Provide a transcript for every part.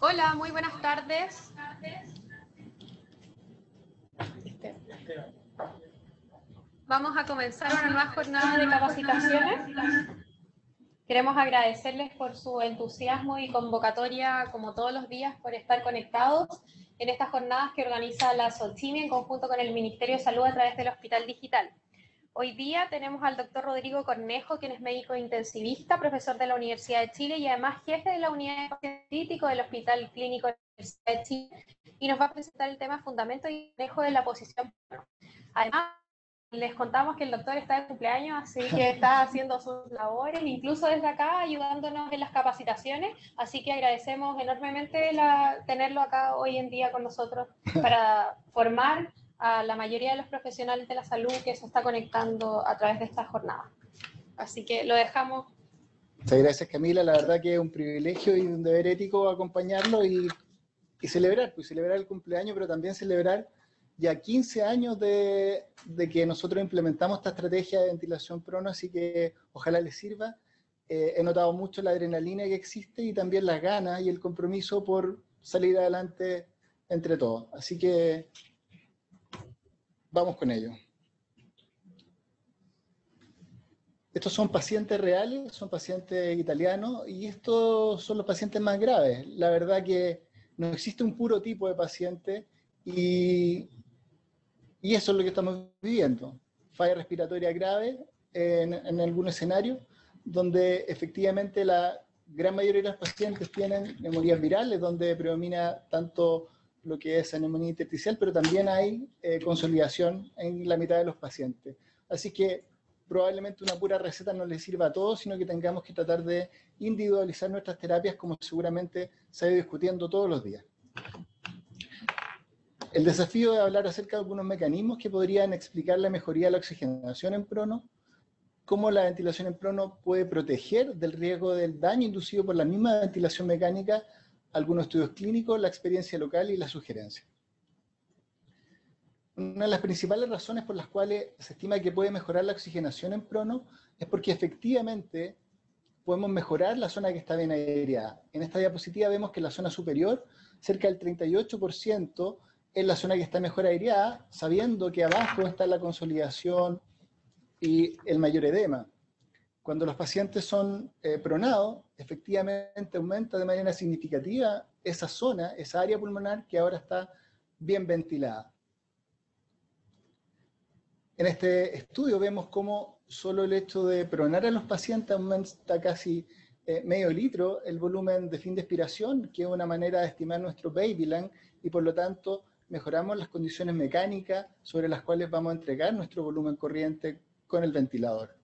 Hola, muy buenas tardes. Vamos a comenzar una nueva jornada de capacitaciones. Queremos agradecerles por su entusiasmo y convocatoria, como todos los días, por estar conectados en estas jornadas que organiza la SOCIMI en conjunto con el Ministerio de Salud a través del Hospital Digital. Hoy día tenemos al doctor Rodrigo Cornejo, quien es médico intensivista, profesor de la Universidad de Chile y además jefe de la unidad de paciente crítico del Hospital Clínico de la Universidad de Chile, y nos va a presentar el tema fundamento y manejo de la posición. Además, les contamos que el doctor está de cumpleaños, así que está haciendo sus labores, incluso desde acá, ayudándonos en las capacitaciones, así que agradecemos enormemente la, tenerlo acá hoy en día con nosotros para formar a la mayoría de los profesionales de la salud que se está conectando a través de esta jornada. Así que lo dejamos. Muchas gracias Camila, la verdad que es un privilegio y un deber ético acompañarlo y, y celebrar, pues celebrar el cumpleaños, pero también celebrar ya 15 años de, de, que nosotros implementamos esta estrategia de ventilación prono, así que ojalá les sirva. Eh, he notado mucho la adrenalina que existe y también las ganas y el compromiso por salir adelante entre todos. Así que Vamos con ello. Estos son pacientes reales, son pacientes italianos y estos son los pacientes más graves. La verdad que no existe un puro tipo de paciente y, y eso es lo que estamos viviendo. Falla respiratoria grave en, en algún escenario donde efectivamente la gran mayoría de los pacientes tienen neumonías virales, donde predomina tanto lo que es neumonía intersticial, pero también hay eh, consolidación en la mitad de los pacientes. Así que probablemente una pura receta no les sirva a todos, sino que tengamos que tratar de individualizar nuestras terapias como seguramente se ha ido discutiendo todos los días. El desafío de hablar acerca de algunos mecanismos que podrían explicar la mejoría de la oxigenación en prono, cómo la ventilación en prono puede proteger del riesgo del daño inducido por la misma ventilación mecánica algunos estudios clínicos, la experiencia local y la sugerencia. Una de las principales razones por las cuales se estima que puede mejorar la oxigenación en prono es porque efectivamente podemos mejorar la zona que está bien aireada. En esta diapositiva vemos que la zona superior, cerca del 38%, es la zona que está mejor aireada, sabiendo que abajo está la consolidación y el mayor edema. Cuando los pacientes son eh, pronados, efectivamente aumenta de manera significativa esa zona, esa área pulmonar que ahora está bien ventilada. En este estudio vemos cómo solo el hecho de pronar a los pacientes aumenta casi eh, medio litro el volumen de fin de expiración, que es una manera de estimar nuestro babyland, y por lo tanto mejoramos las condiciones mecánicas sobre las cuales vamos a entregar nuestro volumen corriente con el ventilador.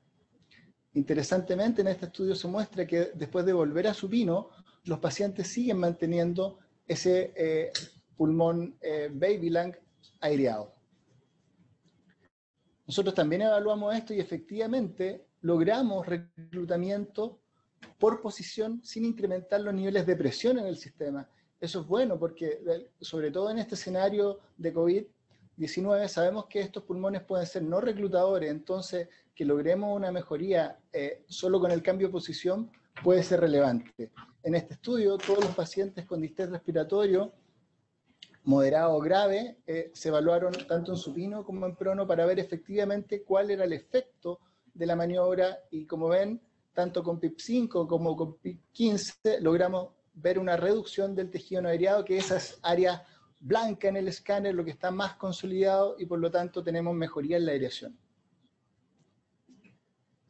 Interesantemente, en este estudio se muestra que después de volver a supino, los pacientes siguen manteniendo ese eh, pulmón eh, baby lung aireado. Nosotros también evaluamos esto y efectivamente logramos reclutamiento por posición sin incrementar los niveles de presión en el sistema. Eso es bueno porque, sobre todo en este escenario de COVID-19, sabemos que estos pulmones pueden ser no reclutadores, entonces que logremos una mejoría eh, solo con el cambio de posición puede ser relevante. En este estudio, todos los pacientes con distrés respiratorio moderado o grave eh, se evaluaron tanto en supino como en prono para ver efectivamente cuál era el efecto de la maniobra y como ven, tanto con PIP5 como con PIP15 logramos ver una reducción del tejido no aireado, que esas áreas blancas en el escáner, lo que está más consolidado y por lo tanto tenemos mejoría en la aireación.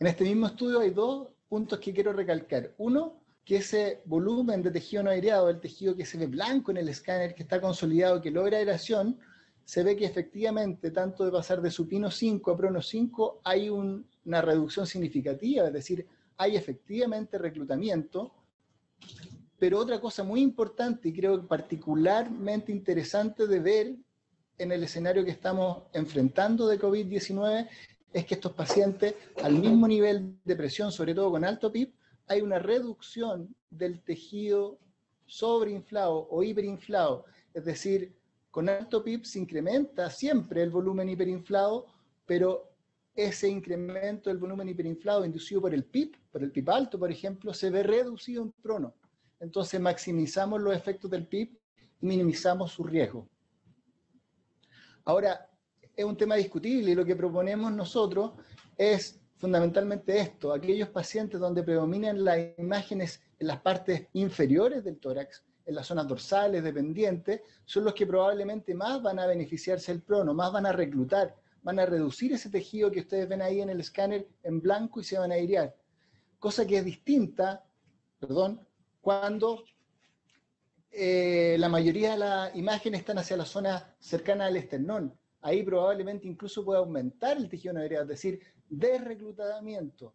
En este mismo estudio hay dos puntos que quiero recalcar. Uno, que ese volumen de tejido no aireado, el tejido que se ve blanco en el escáner, que está consolidado, que logra aireación, se ve que efectivamente, tanto de pasar de supino 5 a prono 5, hay una reducción significativa, es decir, hay efectivamente reclutamiento, pero otra cosa muy importante y creo particularmente interesante de ver en el escenario que estamos enfrentando de COVID-19 es que estos pacientes, al mismo nivel de presión, sobre todo con alto PIB, hay una reducción del tejido sobreinflado o hiperinflado. Es decir, con alto PIB se incrementa siempre el volumen hiperinflado, pero ese incremento del volumen hiperinflado inducido por el PIB, por el PIB alto, por ejemplo, se ve reducido en prono. entonces maximizamos los efectos del PIB y minimizamos su riesgo. Ahora, es un tema discutible y lo que proponemos nosotros es fundamentalmente esto, aquellos pacientes donde predominan las imágenes en las partes inferiores del tórax, en las zonas dorsales, dependientes, son los que probablemente más van a beneficiarse del prono, más van a reclutar, van a reducir ese tejido que ustedes ven ahí en el escáner en blanco y se van a airear. Cosa que es distinta, perdón, cuando eh, la mayoría de las imágenes están hacia la zona cercana al esternón. Ahí probablemente incluso puede aumentar el tejido aireado, es decir, desreclutamiento.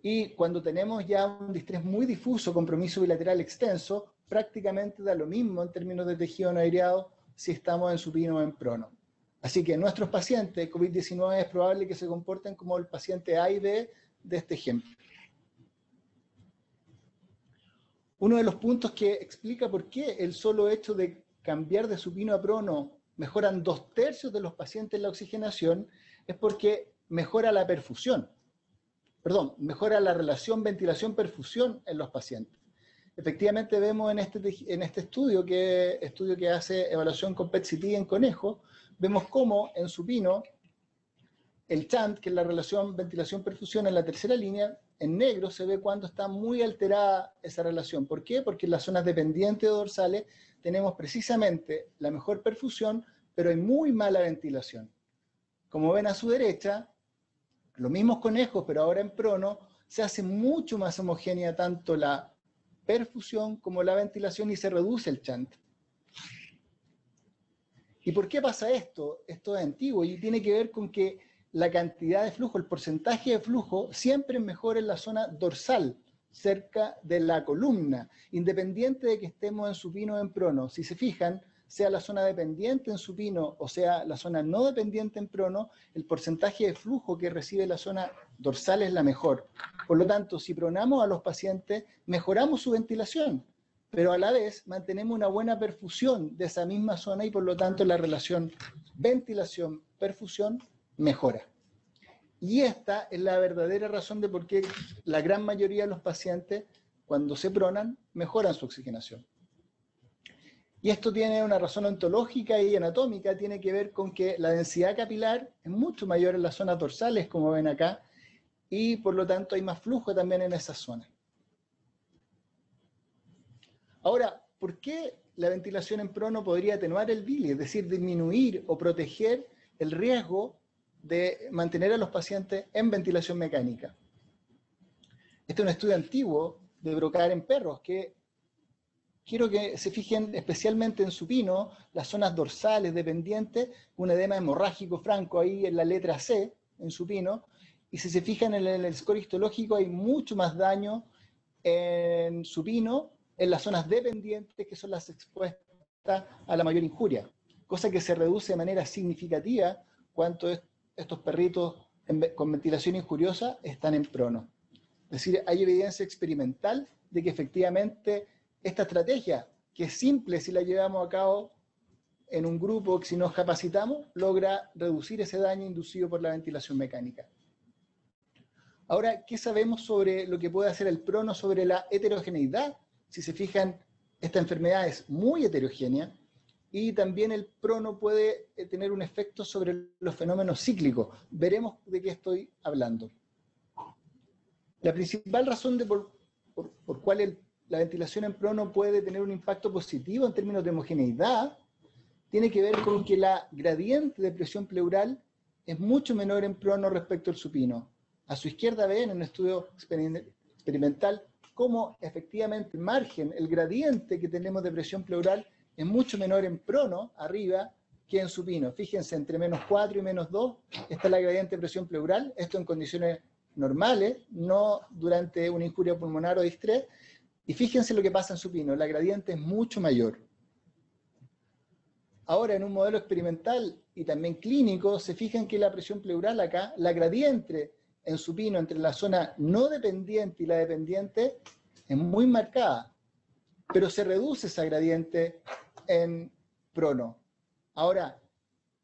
Y cuando tenemos ya un distrés muy difuso, compromiso bilateral extenso, prácticamente da lo mismo en términos de tejido aireado si estamos en supino o en prono. Así que nuestros pacientes COVID-19 es probable que se comporten como el paciente A y B de este ejemplo. Uno de los puntos que explica por qué el solo hecho de cambiar de supino a prono mejoran dos tercios de los pacientes la oxigenación es porque mejora la perfusión. Perdón, mejora la relación ventilación-perfusión en los pacientes. Efectivamente vemos en este, en este estudio, que estudio que hace evaluación con PET-CT en conejo, vemos cómo en supino el chant, que es la relación ventilación-perfusión en la tercera línea, en negro se ve cuando está muy alterada esa relación. ¿Por qué? Porque en las zonas dependientes o dorsales tenemos precisamente la mejor perfusión, pero hay muy mala ventilación. Como ven a su derecha, los mismos conejos, pero ahora en prono, se hace mucho más homogénea tanto la perfusión como la ventilación y se reduce el chant. ¿Y por qué pasa esto? Esto es antiguo y tiene que ver con que la cantidad de flujo, el porcentaje de flujo, siempre es mejor en la zona dorsal, cerca de la columna, independiente de que estemos en supino o en prono. Si se fijan, sea la zona dependiente en supino o sea la zona no dependiente en prono, el porcentaje de flujo que recibe la zona dorsal es la mejor. Por lo tanto, si pronamos a los pacientes, mejoramos su ventilación, pero a la vez mantenemos una buena perfusión de esa misma zona y por lo tanto la relación ventilación-perfusión mejora. Y esta es la verdadera razón de por qué la gran mayoría de los pacientes, cuando se pronan, mejoran su oxigenación. Y esto tiene una razón ontológica y anatómica, tiene que ver con que la densidad capilar es mucho mayor en las zonas dorsales, como ven acá, y por lo tanto hay más flujo también en esa zona. Ahora, ¿por qué la ventilación en prono podría atenuar el bili, es decir, disminuir o proteger el riesgo de mantener a los pacientes en ventilación mecánica? Este es un estudio antiguo de Brocar en perros que quiero que se fijen especialmente en supino, las zonas dorsales dependientes, un edema hemorrágico franco ahí en la letra C, en supino, y si se fijan en el, score histológico hay mucho más daño en supino, en las zonas dependientes, que son las expuestas a la mayor injuria, cosa que se reduce de manera significativa cuando estos perritos con ventilación injuriosa están en prono. Es decir, hay evidencia experimental de que efectivamente esta estrategia, que es simple si la llevamos a cabo en un grupo, si nos capacitamos, logra reducir ese daño inducido por la ventilación mecánica. Ahora, ¿qué sabemos sobre lo que puede hacer el prono sobre la heterogeneidad? Si se fijan, esta enfermedad es muy heterogénea y también el prono puede eh, tener un efecto sobre los fenómenos cíclicos. Veremos de qué estoy hablando. La principal razón por, por, por cuál el la ventilación en prono puede tener un impacto positivo en términos de homogeneidad, tiene que ver con que la gradiente de presión pleural es mucho menor en prono respecto al supino. A su izquierda ven en un estudio experimental cómo efectivamente el margen, el gradiente que tenemos de presión pleural es mucho menor en prono, arriba, que en supino. Fíjense, entre menos 4 y menos 2 está la gradiente de presión pleural, esto en condiciones normales, no durante una injuria pulmonar o distrés, y fíjense lo que pasa en supino, la gradiente es mucho mayor. Ahora, en un modelo experimental y también clínico, se fijan que la presión pleural acá, la gradiente en supino entre la zona no dependiente y la dependiente es muy marcada, pero se reduce esa gradiente en prono. Ahora,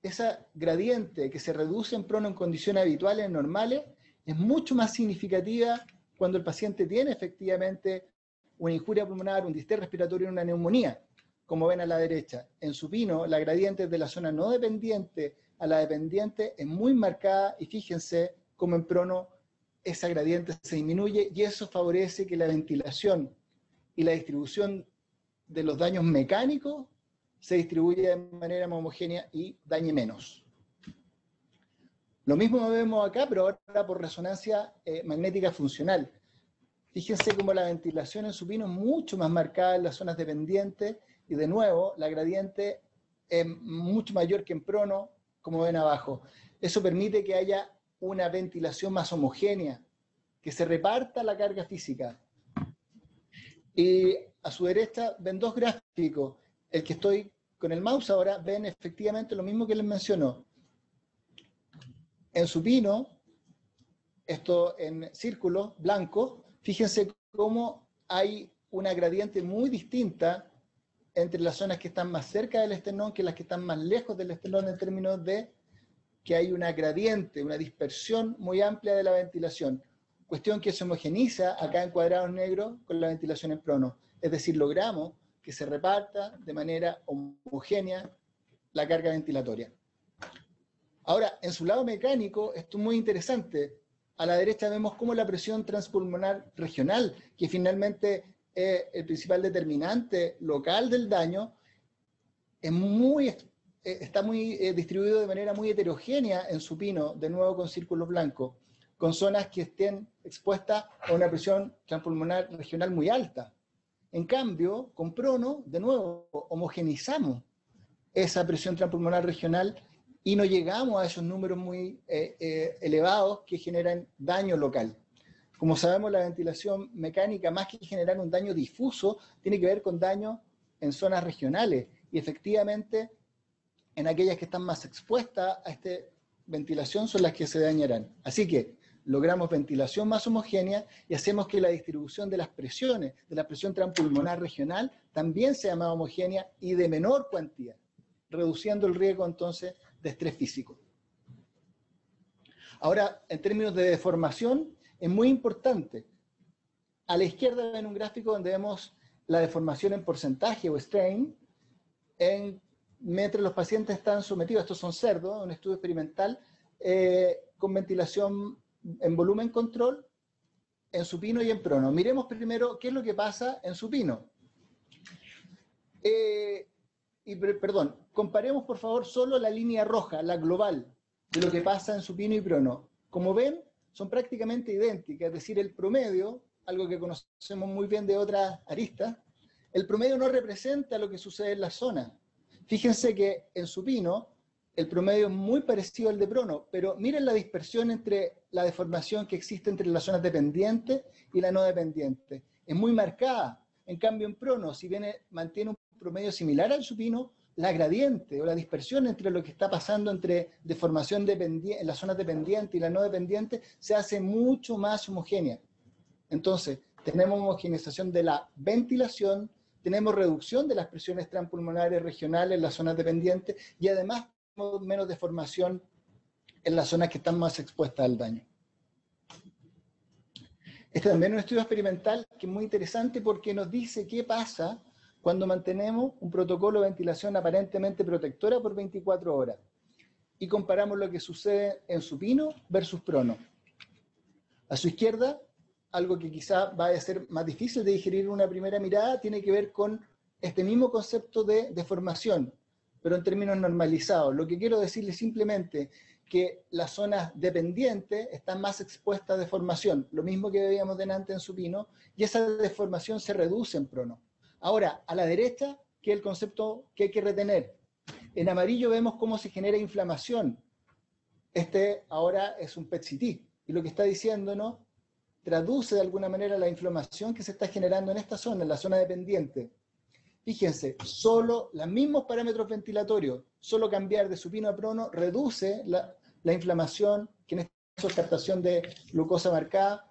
esa gradiente que se reduce en prono en condiciones habituales, normales, es mucho más significativa cuando el paciente tiene efectivamente una injuria pulmonar, un distrés respiratorio y una neumonía, como ven a la derecha. En supino, la gradiente de la zona no dependiente a la dependiente es muy marcada y fíjense cómo en prono esa gradiente se disminuye y eso favorece que la ventilación y la distribución de los daños mecánicos se distribuya de manera más homogénea y dañe menos. Lo mismo vemos acá, pero ahora por resonancia eh, magnética funcional. Fíjense cómo la ventilación en supino es mucho más marcada en las zonas dependientes y de nuevo la gradiente es mucho mayor que en prono, como ven abajo. Eso permite que haya una ventilación más homogénea, que se reparta la carga física. Y a su derecha ven dos gráficos. El que estoy con el mouse ahora, ven efectivamente lo mismo que les mencionó. En supino, esto en círculo blanco, fíjense cómo hay una gradiente muy distinta entre las zonas que están más cerca del esternón que las que están más lejos del esternón en términos de que hay una gradiente, una dispersión muy amplia de la ventilación. Cuestión que se homogeniza acá en cuadrados negros con la ventilación en prono. Es decir, logramos que se reparta de manera homogénea la carga ventilatoria. Ahora, en su lado mecánico, esto es muy interesante. A la derecha vemos cómo la presión transpulmonar regional, que finalmente es el principal determinante local del daño, eh, está muy eh, distribuido de manera muy heterogénea en supino, de nuevo con círculos blancos, con zonas que estén expuestas a una presión transpulmonar regional muy alta. En cambio, con prono, de nuevo, homogenizamos esa presión transpulmonar regional y no llegamos a esos números muy eh, elevados que generan daño local. Como sabemos, la ventilación mecánica, más que generar un daño difuso, tiene que ver con daño en zonas regionales. Y efectivamente, en aquellas que están más expuestas a esta ventilación son las que se dañarán. Así que logramos ventilación más homogénea y hacemos que la distribución de las presiones, de la presión transpulmonar regional, también sea más homogénea y de menor cuantía, reduciendo el riesgo entonces de estrés físico. Ahora, en términos de deformación, es muy importante. A la izquierda ven un gráfico donde vemos la deformación en porcentaje o strain en mientras los pacientes están sometidos, estos son cerdos, un estudio experimental, eh, con ventilación en volumen control, en supino y en prono. Miremos primero qué es lo que pasa en supino. Eh, y perdón, comparemos por favor solo la línea roja, la global, de lo que pasa en supino y prono. Como ven, son prácticamente idénticas, es decir, el promedio, algo que conocemos muy bien de otras aristas, el promedio no representa lo que sucede en la zona. Fíjense que en supino el promedio es muy parecido al de prono, pero miren la dispersión entre la deformación que existe entre las zonas dependientes y la no dependiente. Es muy marcada. En cambio, en prono, si bien mantiene un promedio similar al supino, la gradiente o la dispersión entre lo que está pasando entre deformación en las zonas dependientes y la no dependiente se hace mucho más homogénea. Entonces, tenemos homogenización de la ventilación, tenemos reducción de las presiones transpulmonares regionales en las zonas dependientes y además menos deformación en las zonas que están más expuestas al daño. Este también es un estudio experimental que es muy interesante porque nos dice qué pasa cuando mantenemos un protocolo de ventilación aparentemente protectora por 24 horas y comparamos lo que sucede en supino versus prono. A su izquierda algo que quizá va a ser más difícil de digerir una primera mirada, tiene que ver con este mismo concepto de deformación, pero en términos normalizados. Lo que quiero decirles simplemente que las zonas dependientes están más expuestas a deformación, lo mismo que veíamos delante en supino, y esa deformación se reduce en prono. Ahora, a la derecha, ¿qué es el concepto que hay que retener? En amarillo vemos cómo se genera inflamación. Este ahora es un PET-CT, y lo que está diciéndonos traduce de alguna manera la inflamación que se está generando en esta zona, en la zona dependiente. Fíjense, solo los mismos parámetros ventilatorios, solo cambiar de supino a prono reduce la, inflamación, que en este caso es captación de glucosa marcada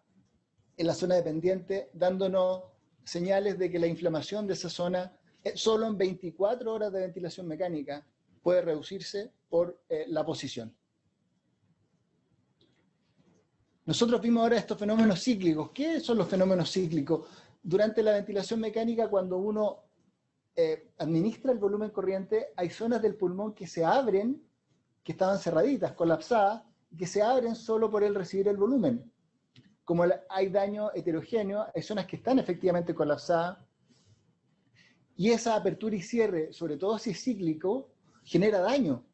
en la zona dependiente, dándonos señales de que la inflamación de esa zona, eh, solo en 24 horas de ventilación mecánica, puede reducirse por eh, la posición. Nosotros vimos ahora estos fenómenos cíclicos. ¿Qué son los fenómenos cíclicos? durante la ventilación mecánica, cuando uno eh, administra el volumen corriente, hay zonas del pulmón que se abren, que estaban cerraditas, colapsadas, que se abren solo por el recibir el volumen. Como hay daño heterogéneo, hay zonas que están efectivamente colapsadas, y esa apertura y cierre, sobre todo si es cíclico, genera daño,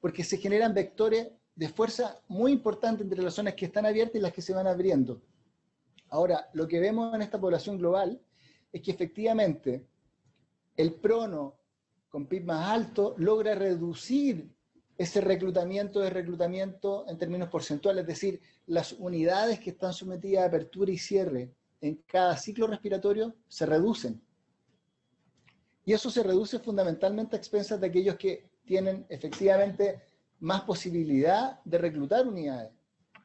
porque se generan vectores de fuerza muy importantes entre las zonas que están abiertas y las que se van abriendo. Ahora, lo que vemos en esta población global es que efectivamente el prono con PIB más alto logra reducir ese reclutamiento de reclutamiento en términos porcentuales, es decir, las unidades que están sometidas a apertura y cierre en cada ciclo respiratorio se reducen. Y eso se reduce fundamentalmente a expensas de aquellos que tienen efectivamente más posibilidad de reclutar unidades.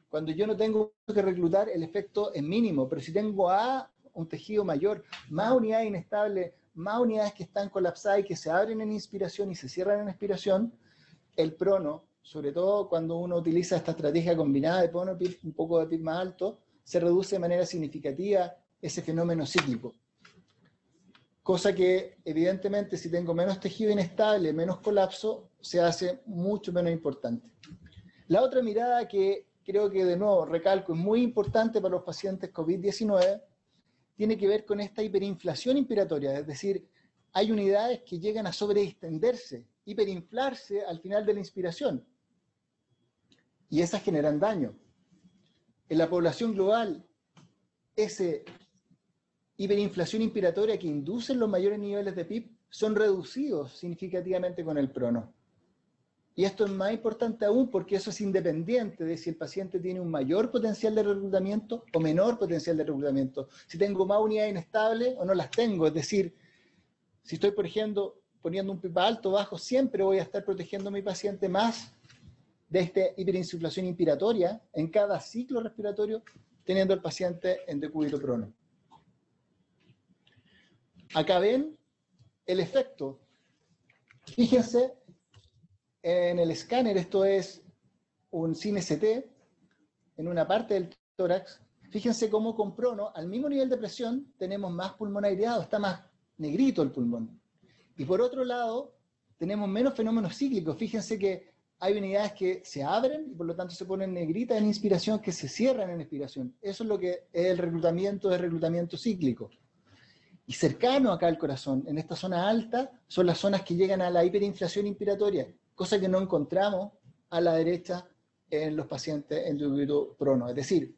Cuando yo no tengo que reclutar, el efecto es mínimo, pero si tengo a un tejido mayor, más unidades inestables, más unidades que están colapsadas y que se abren en inspiración y se cierran en expiración, el prono, sobre todo cuando uno utiliza esta estrategia combinada de prono un poco de PIB más alto, se reduce de manera significativa ese fenómeno cíclico. Cosa que, evidentemente, si tengo menos tejido inestable, menos colapso, se hace mucho menos importante. La otra mirada que creo que, de nuevo, recalco, es muy importante para los pacientes COVID-19, tiene que ver con esta hiperinflación inspiratoria, es decir, hay unidades que llegan a sobreextenderse, hiperinflarse al final de la inspiración, y esas generan daño. En la población global, ese hiperinflación inspiratoria que inducen los mayores niveles de PIB son reducidos significativamente con el prono. Y esto es más importante aún porque eso es independiente de si el paciente tiene un mayor potencial de reclutamiento o menor potencial de reclutamiento. Si tengo más unidades inestables o no las tengo. Es decir, si estoy, por ejemplo, poniendo un pipa alto o bajo, siempre voy a estar protegiendo a mi paciente más de esta hiperinsuflación inspiratoria en cada ciclo respiratorio, teniendo al paciente en decúbito prono. Acá ven el efecto. Fíjense en el escáner, esto es un CINE-CT, en una parte del tórax, fíjense cómo con prono, al mismo nivel de presión, tenemos más pulmón aireado, está más negrito el pulmón. Y por otro lado, tenemos menos fenómenos cíclicos. Fíjense que hay unidades que se abren y por lo tanto se ponen negritas en inspiración, que se cierran en expiración. Eso es lo que es el reclutamiento de reclutamiento cíclico. Y cercano acá al corazón, en esta zona alta, son las zonas que llegan a la hiperinflación inspiratoria, cosa que no encontramos a la derecha en los pacientes en decúbito prono. Es decir,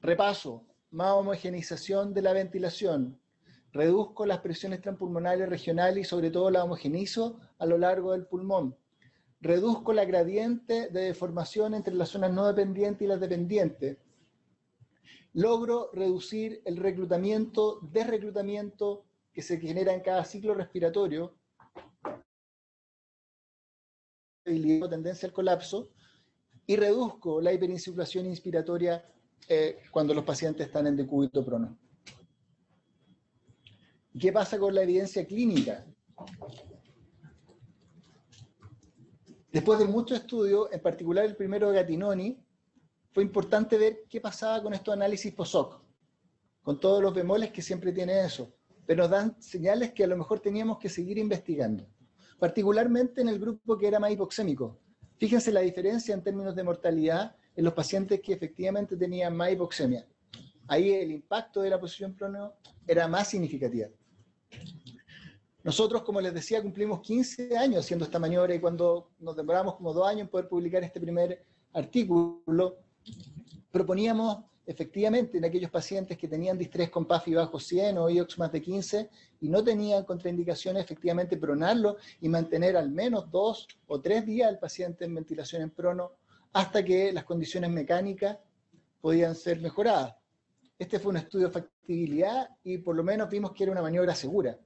repaso, más homogenización de la ventilación, reduzco las presiones transpulmonales regionales y sobre todo la homogenizo a lo largo del pulmón, reduzco la gradiente de deformación entre las zonas no dependientes y las dependientes, logro reducir el reclutamiento, desreclutamiento que se genera en cada ciclo respiratorio, tendencia al colapso y reduzco la hiperinsuflación inspiratoria eh, cuando los pacientes están en decúbito prono. ¿Qué pasa con la evidencia clínica? Después de muchos estudios, en particular el primero de Gatinoni, fue importante ver qué pasaba con estos análisis post-hoc, con todos los bemoles que siempre tiene eso, pero nos dan señales que a lo mejor teníamos que seguir investigando particularmente en el grupo que era más hipoxémico. Fíjense la diferencia en términos de mortalidad en los pacientes que efectivamente tenían más hipoxemia. Ahí el impacto de la posición prono era más significativa. Nosotros, como les decía, cumplimos 15 años haciendo esta maniobra y cuando nos demoramos como dos años en poder publicar este primer artículo, proponíamos efectivamente en aquellos pacientes que tenían distrés con PAFI bajo 100 o IOX más de 15 y no tenían contraindicaciones, efectivamente pronarlo y mantener al menos dos o tres días al paciente en ventilación en prono hasta que las condiciones mecánicas podían ser mejoradas. Este fue un estudio de factibilidad y por lo menos vimos que era una maniobra segura.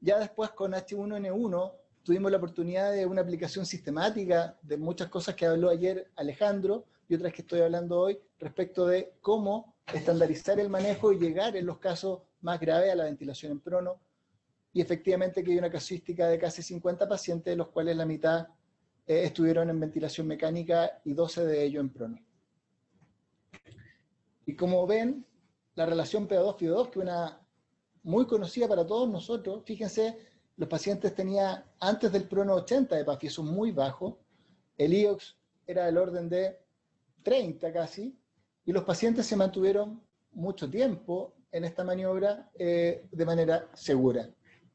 Ya después con H1N1 tuvimos la oportunidad de una aplicación sistemática de muchas cosas que habló ayer Alejandro, y otras que estoy hablando hoy respecto de cómo estandarizar el manejo y llegar en los casos más graves a la ventilación en prono. Y efectivamente que hay una casuística de casi 50 pacientes, de los cuales la mitad eh, estuvieron en ventilación mecánica y 12 de ellos en prono. Y como ven, la relación PO2-FIO2, que una muy conocida para todos nosotros. Fíjense, los pacientes tenían antes del prono 80 de PAFI, eso es muy bajo. El IOX era del orden de 30 casi, y los pacientes se mantuvieron mucho tiempo en esta maniobra eh, de manera segura.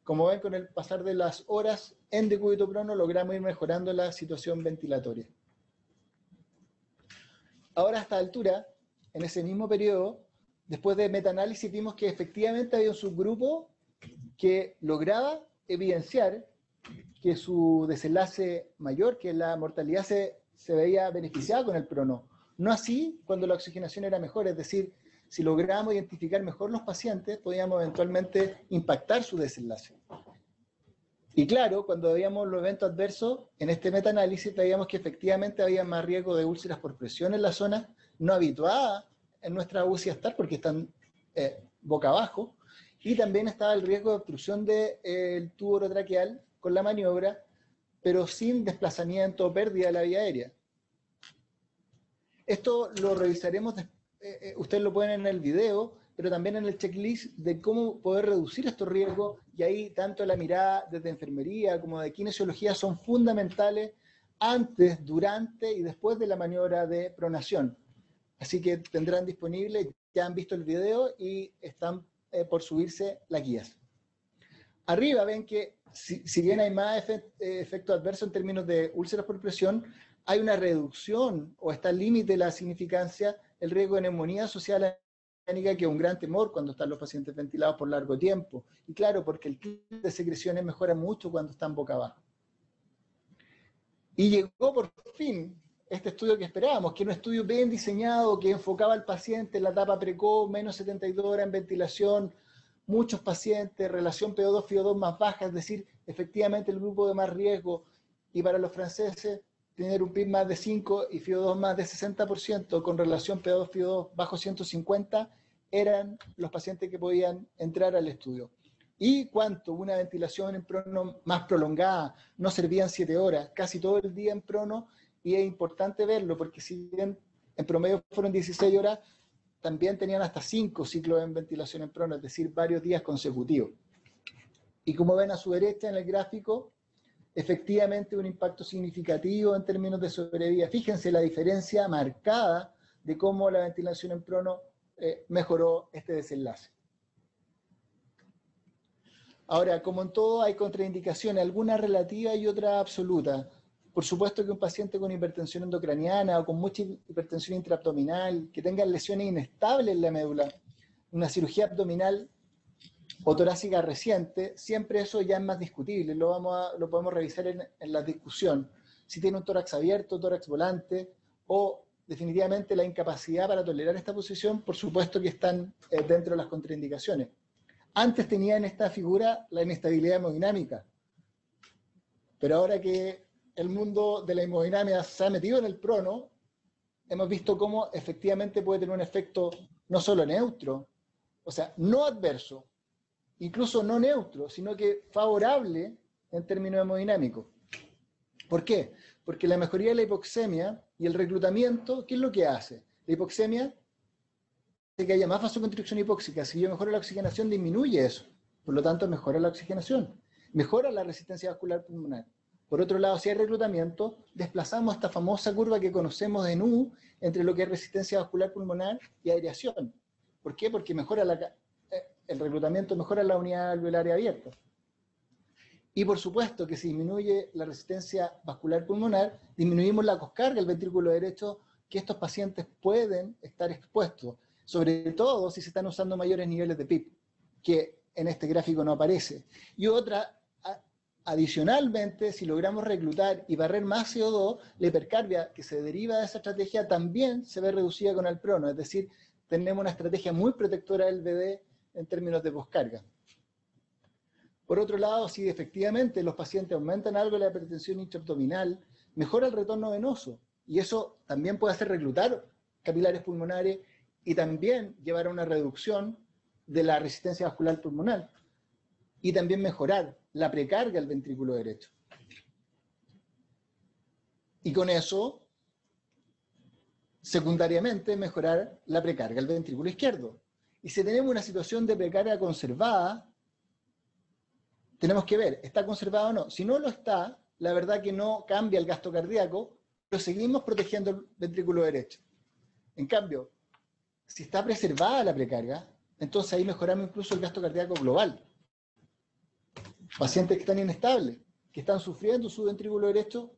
Como ven, con el pasar de las horas en decúbito prono logramos ir mejorando la situación ventilatoria. Ahora a esta altura, en ese mismo periodo, después de metaanálisis vimos que efectivamente había un subgrupo que lograba evidenciar que su desenlace mayor, que la mortalidad se, se veía beneficiada con el prono. No así cuando la oxigenación era mejor, es decir, si logramos identificar mejor los pacientes, podíamos eventualmente impactar su desenlace. Y claro, cuando veíamos los eventos adversos, en este metaanálisis veíamos que efectivamente había más riesgo de úlceras por presión en la zona no habituada en nuestra UCI estar porque están eh, boca abajo, y también estaba el riesgo de obstrucción del de, tubo orotraqueal con la maniobra, pero sin desplazamiento o pérdida de la vía aérea. Esto lo revisaremos, eh, eh, ustedes lo pueden en el video, pero también en el checklist de cómo poder reducir estos riesgos, y ahí tanto la mirada desde enfermería como de kinesiología son fundamentales antes, durante y después de la maniobra de pronación. Así que tendrán disponible, ya han visto el video y están eh, por subirse las guías. Arriba ven que si, bien hay más eh, efecto adverso en términos de úlceras por presión, hay una reducción o está al límite la significancia el riesgo de neumonía social que es un gran temor cuando están los pacientes ventilados por largo tiempo. Y claro, porque el clima de secreciones mejora mucho cuando están boca abajo. Y llegó por fin este estudio que esperábamos, que era un estudio bien diseñado, que enfocaba al paciente en la etapa precoz, menos 72 horas en ventilación, muchos pacientes, relación PO2-FIO2 más baja, es decir, efectivamente el grupo de más riesgo, y para los franceses tener un PIB más de 5 y FIO2 más de 60% con relación PO2-FIO2 bajo 150 eran los pacientes que podían entrar al estudio. Y cuánto una ventilación en prono más prolongada, no servían 7 horas, casi todo el día en prono, y es importante verlo porque si bien en promedio fueron 16 horas, también tenían hasta 5 ciclos en ventilación en prono, es decir, varios días consecutivos. Y como ven a su derecha en el gráfico, efectivamente un impacto significativo en términos de sobrevida. Fíjense la diferencia marcada de cómo la ventilación en prono eh, mejoró este desenlace. Ahora, como en todo, hay contraindicaciones, alguna relativa y otra absoluta. Por supuesto que un paciente con hipertensión endocraniana o con mucha hipertensión intraabdominal, que tenga lesiones inestables en la médula, una cirugía abdominal o torácica reciente, siempre eso ya es más discutible, lo, vamos a, lo podemos revisar en, la discusión. Si tiene un tórax abierto, tórax volante, o definitivamente la incapacidad para tolerar esta posición, por supuesto que están eh, dentro de las contraindicaciones. Antes tenía en esta figura la inestabilidad hemodinámica, pero ahora que el mundo de la hemodinámica se ha metido en el prono, hemos visto cómo efectivamente puede tener un efecto no solo neutro, o sea, no adverso, incluso no neutro, sino que favorable en términos hemodinámicos. ¿Por qué? Porque la mejoría de la hipoxemia y el reclutamiento, ¿qué es lo que hace? La hipoxemia hace que haya más vasoconstricción hipóxica. Si yo mejoro la oxigenación, disminuye eso. Por lo tanto, mejora la oxigenación. Mejora la resistencia vascular pulmonar. Por otro lado, si hay reclutamiento, desplazamos esta famosa curva que conocemos de NU entre lo que es resistencia vascular pulmonar y aireación. ¿Por qué? Porque mejora la, el reclutamiento mejora la unidad alveolar abierta. Y por supuesto que si disminuye la resistencia vascular pulmonar, disminuimos la coscarga del ventrículo derecho que estos pacientes pueden estar expuestos, sobre todo si se están usando mayores niveles de PIB, que en este gráfico no aparece. Y otra, adicionalmente, si logramos reclutar y barrer más CO2, la hipercarbia que se deriva de esa estrategia también se ve reducida con el prono, es decir, tenemos una estrategia muy protectora del BD en términos de poscarga. Por otro lado, si efectivamente los pacientes aumentan algo la hipertensión intraabdominal, mejora el retorno venoso y eso también puede hacer reclutar capilares pulmonares y también llevar a una reducción de la resistencia vascular pulmonar y también mejorar la precarga del ventrículo derecho. Y con eso, secundariamente, mejorar la precarga del ventrículo izquierdo. Y si tenemos una situación de precaria conservada, tenemos que ver, ¿está conservada o no? Si no lo está, la verdad que no cambia el gasto cardíaco, pero seguimos protegiendo el ventrículo derecho. En cambio, si está preservada la precarga, entonces ahí mejoramos incluso el gasto cardíaco global. Pacientes que están inestables, que están sufriendo su ventrículo derecho,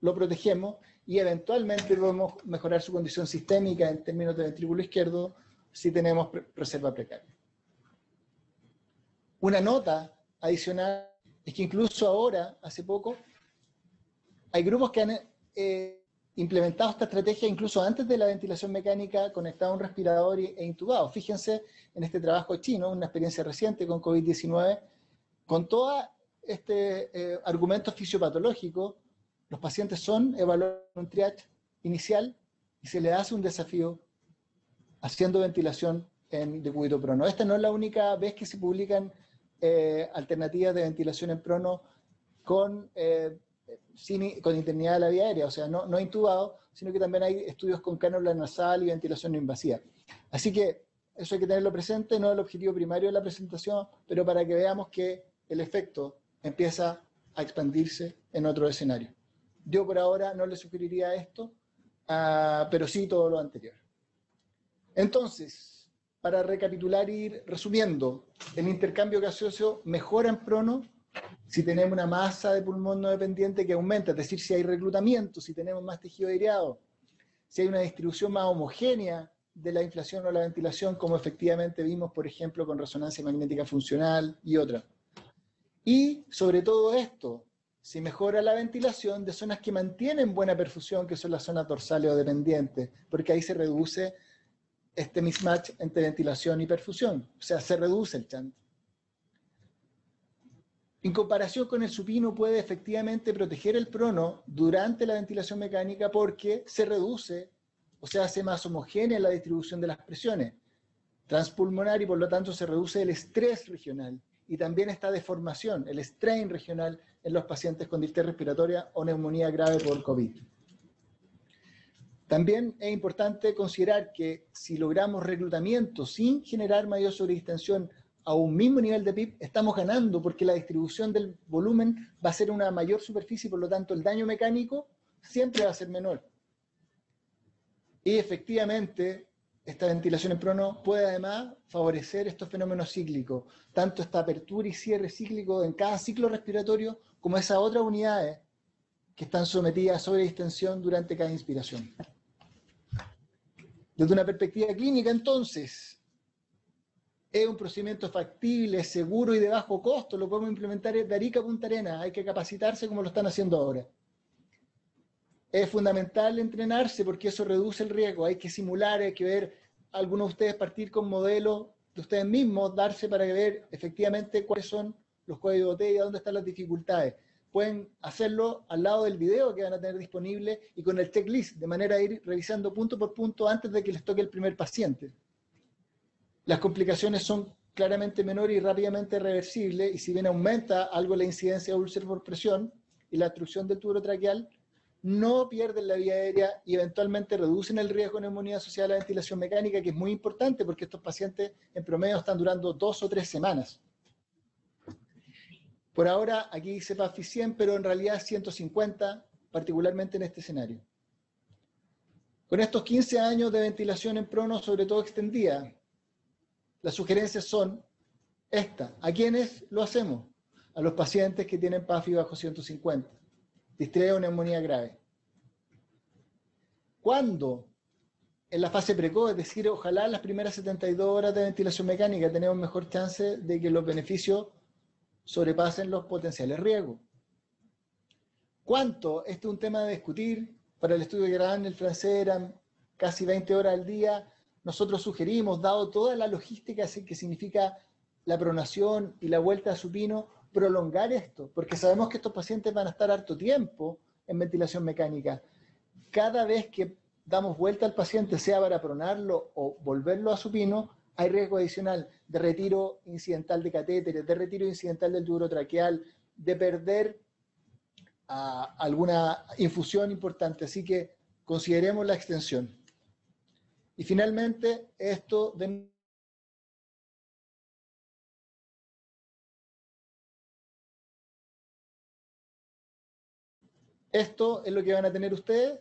lo protegemos y eventualmente podemos mejorar su condición sistémica en términos de ventrículo izquierdo si tenemos reserva precaria. Una nota adicional es que incluso ahora, hace poco, hay grupos que han eh, implementado esta estrategia incluso antes de la ventilación mecánica conectado a un respirador e intubado. Fíjense en este trabajo chino, una experiencia reciente con COVID-19, con todo este eh, argumento fisiopatológico, los pacientes son evaluados en un triage inicial y se les hace un desafío haciendo ventilación en decúbito prono. Esta no es la única vez que se publican eh, alternativas de ventilación en prono con eh, con internidad de la vía aérea, o sea, no, no intubado, sino que también hay estudios con cánula nasal y ventilación no invasiva. Así que eso hay que tenerlo presente, no es el objetivo primario de la presentación, pero para que veamos que el efecto empieza a expandirse en otro escenario. Yo por ahora no le sugeriría esto, uh, pero sí todo lo anterior. Entonces, para recapitular y ir resumiendo, el intercambio gaseoso mejora en prono si tenemos una masa de pulmón no dependiente que aumenta, es decir, si hay reclutamiento, si tenemos más tejido aireado, si hay una distribución más homogénea de la inflación o la ventilación, como efectivamente vimos, por ejemplo, con resonancia magnética funcional y otra. Y sobre todo esto, si mejora la ventilación de zonas que mantienen buena perfusión, que son las zonas dorsales o dependientes, porque ahí se reduce este mismatch entre ventilación y perfusión, o sea, se reduce el chant. En comparación con el supino puede efectivamente proteger el prono durante la ventilación mecánica porque se reduce o se hace más homogénea la distribución de las presiones transpulmonar y por lo tanto se reduce el estrés regional y también esta deformación, el strain regional en los pacientes con distrés respiratoria o neumonía grave por COVID. También es importante considerar que si logramos reclutamiento sin generar mayor sobredistensión a un mismo nivel de PIB, estamos ganando porque la distribución del volumen va a ser una mayor superficie, por lo tanto el daño mecánico siempre va a ser menor. Y efectivamente, esta ventilación en prono puede además favorecer estos fenómenos cíclicos, tanto esta apertura y cierre cíclico en cada ciclo respiratorio, como esas otras unidades que están sometidas a sobredistensión durante cada inspiración. Desde una perspectiva clínica, entonces, es un procedimiento factible, seguro y de bajo costo, lo podemos implementar de Arica Punta Arena, hay que capacitarse como lo están haciendo ahora. Es fundamental entrenarse porque eso reduce el riesgo, hay que simular, hay que ver, algunos de ustedes partir con modelos de ustedes mismos, darse para ver efectivamente cuáles son los códigos de botella, dónde están las dificultades. Pueden hacerlo al lado del video que van a tener disponible y con el checklist, de manera de ir revisando punto por punto antes de que les toque el primer paciente las complicaciones son claramente menores y rápidamente reversibles, y si bien aumenta algo la incidencia de úlceras por presión y la obstrucción del tubo traqueal, no pierden la vía aérea y eventualmente reducen el riesgo de neumonía asociada a la ventilación mecánica, que es muy importante porque estos pacientes en promedio están durando dos o tres semanas. Por ahora aquí dice PAFI 100, pero en realidad 150, particularmente en este escenario. Con estos 15 años de ventilación en prono, sobre todo extendida, las sugerencias son estas. ¿A quiénes lo hacemos? A los pacientes que tienen PAFI bajo 150, distrés o neumonía grave. ¿Cuándo? En la fase precoz, es decir, ojalá las primeras 72 horas de ventilación mecánica tenemos mejor chance de que los beneficios sobrepasen los potenciales riesgos. ¿Cuánto? Este es un tema de discutir. Para el estudio de Gran, el francés eran casi 20 horas al día nosotros sugerimos, dado toda la logística que significa la pronación y la vuelta a supino, prolongar esto, porque sabemos que estos pacientes van a estar harto tiempo en ventilación mecánica. Cada vez que damos vuelta al paciente, sea para pronarlo o volverlo a supino, hay riesgo adicional de retiro incidental de catéteres, de retiro incidental del duro traqueal, de perder ah, alguna infusión importante. Así que consideremos la extensión. Y finalmente, esto de Esto es lo que van a tener ustedes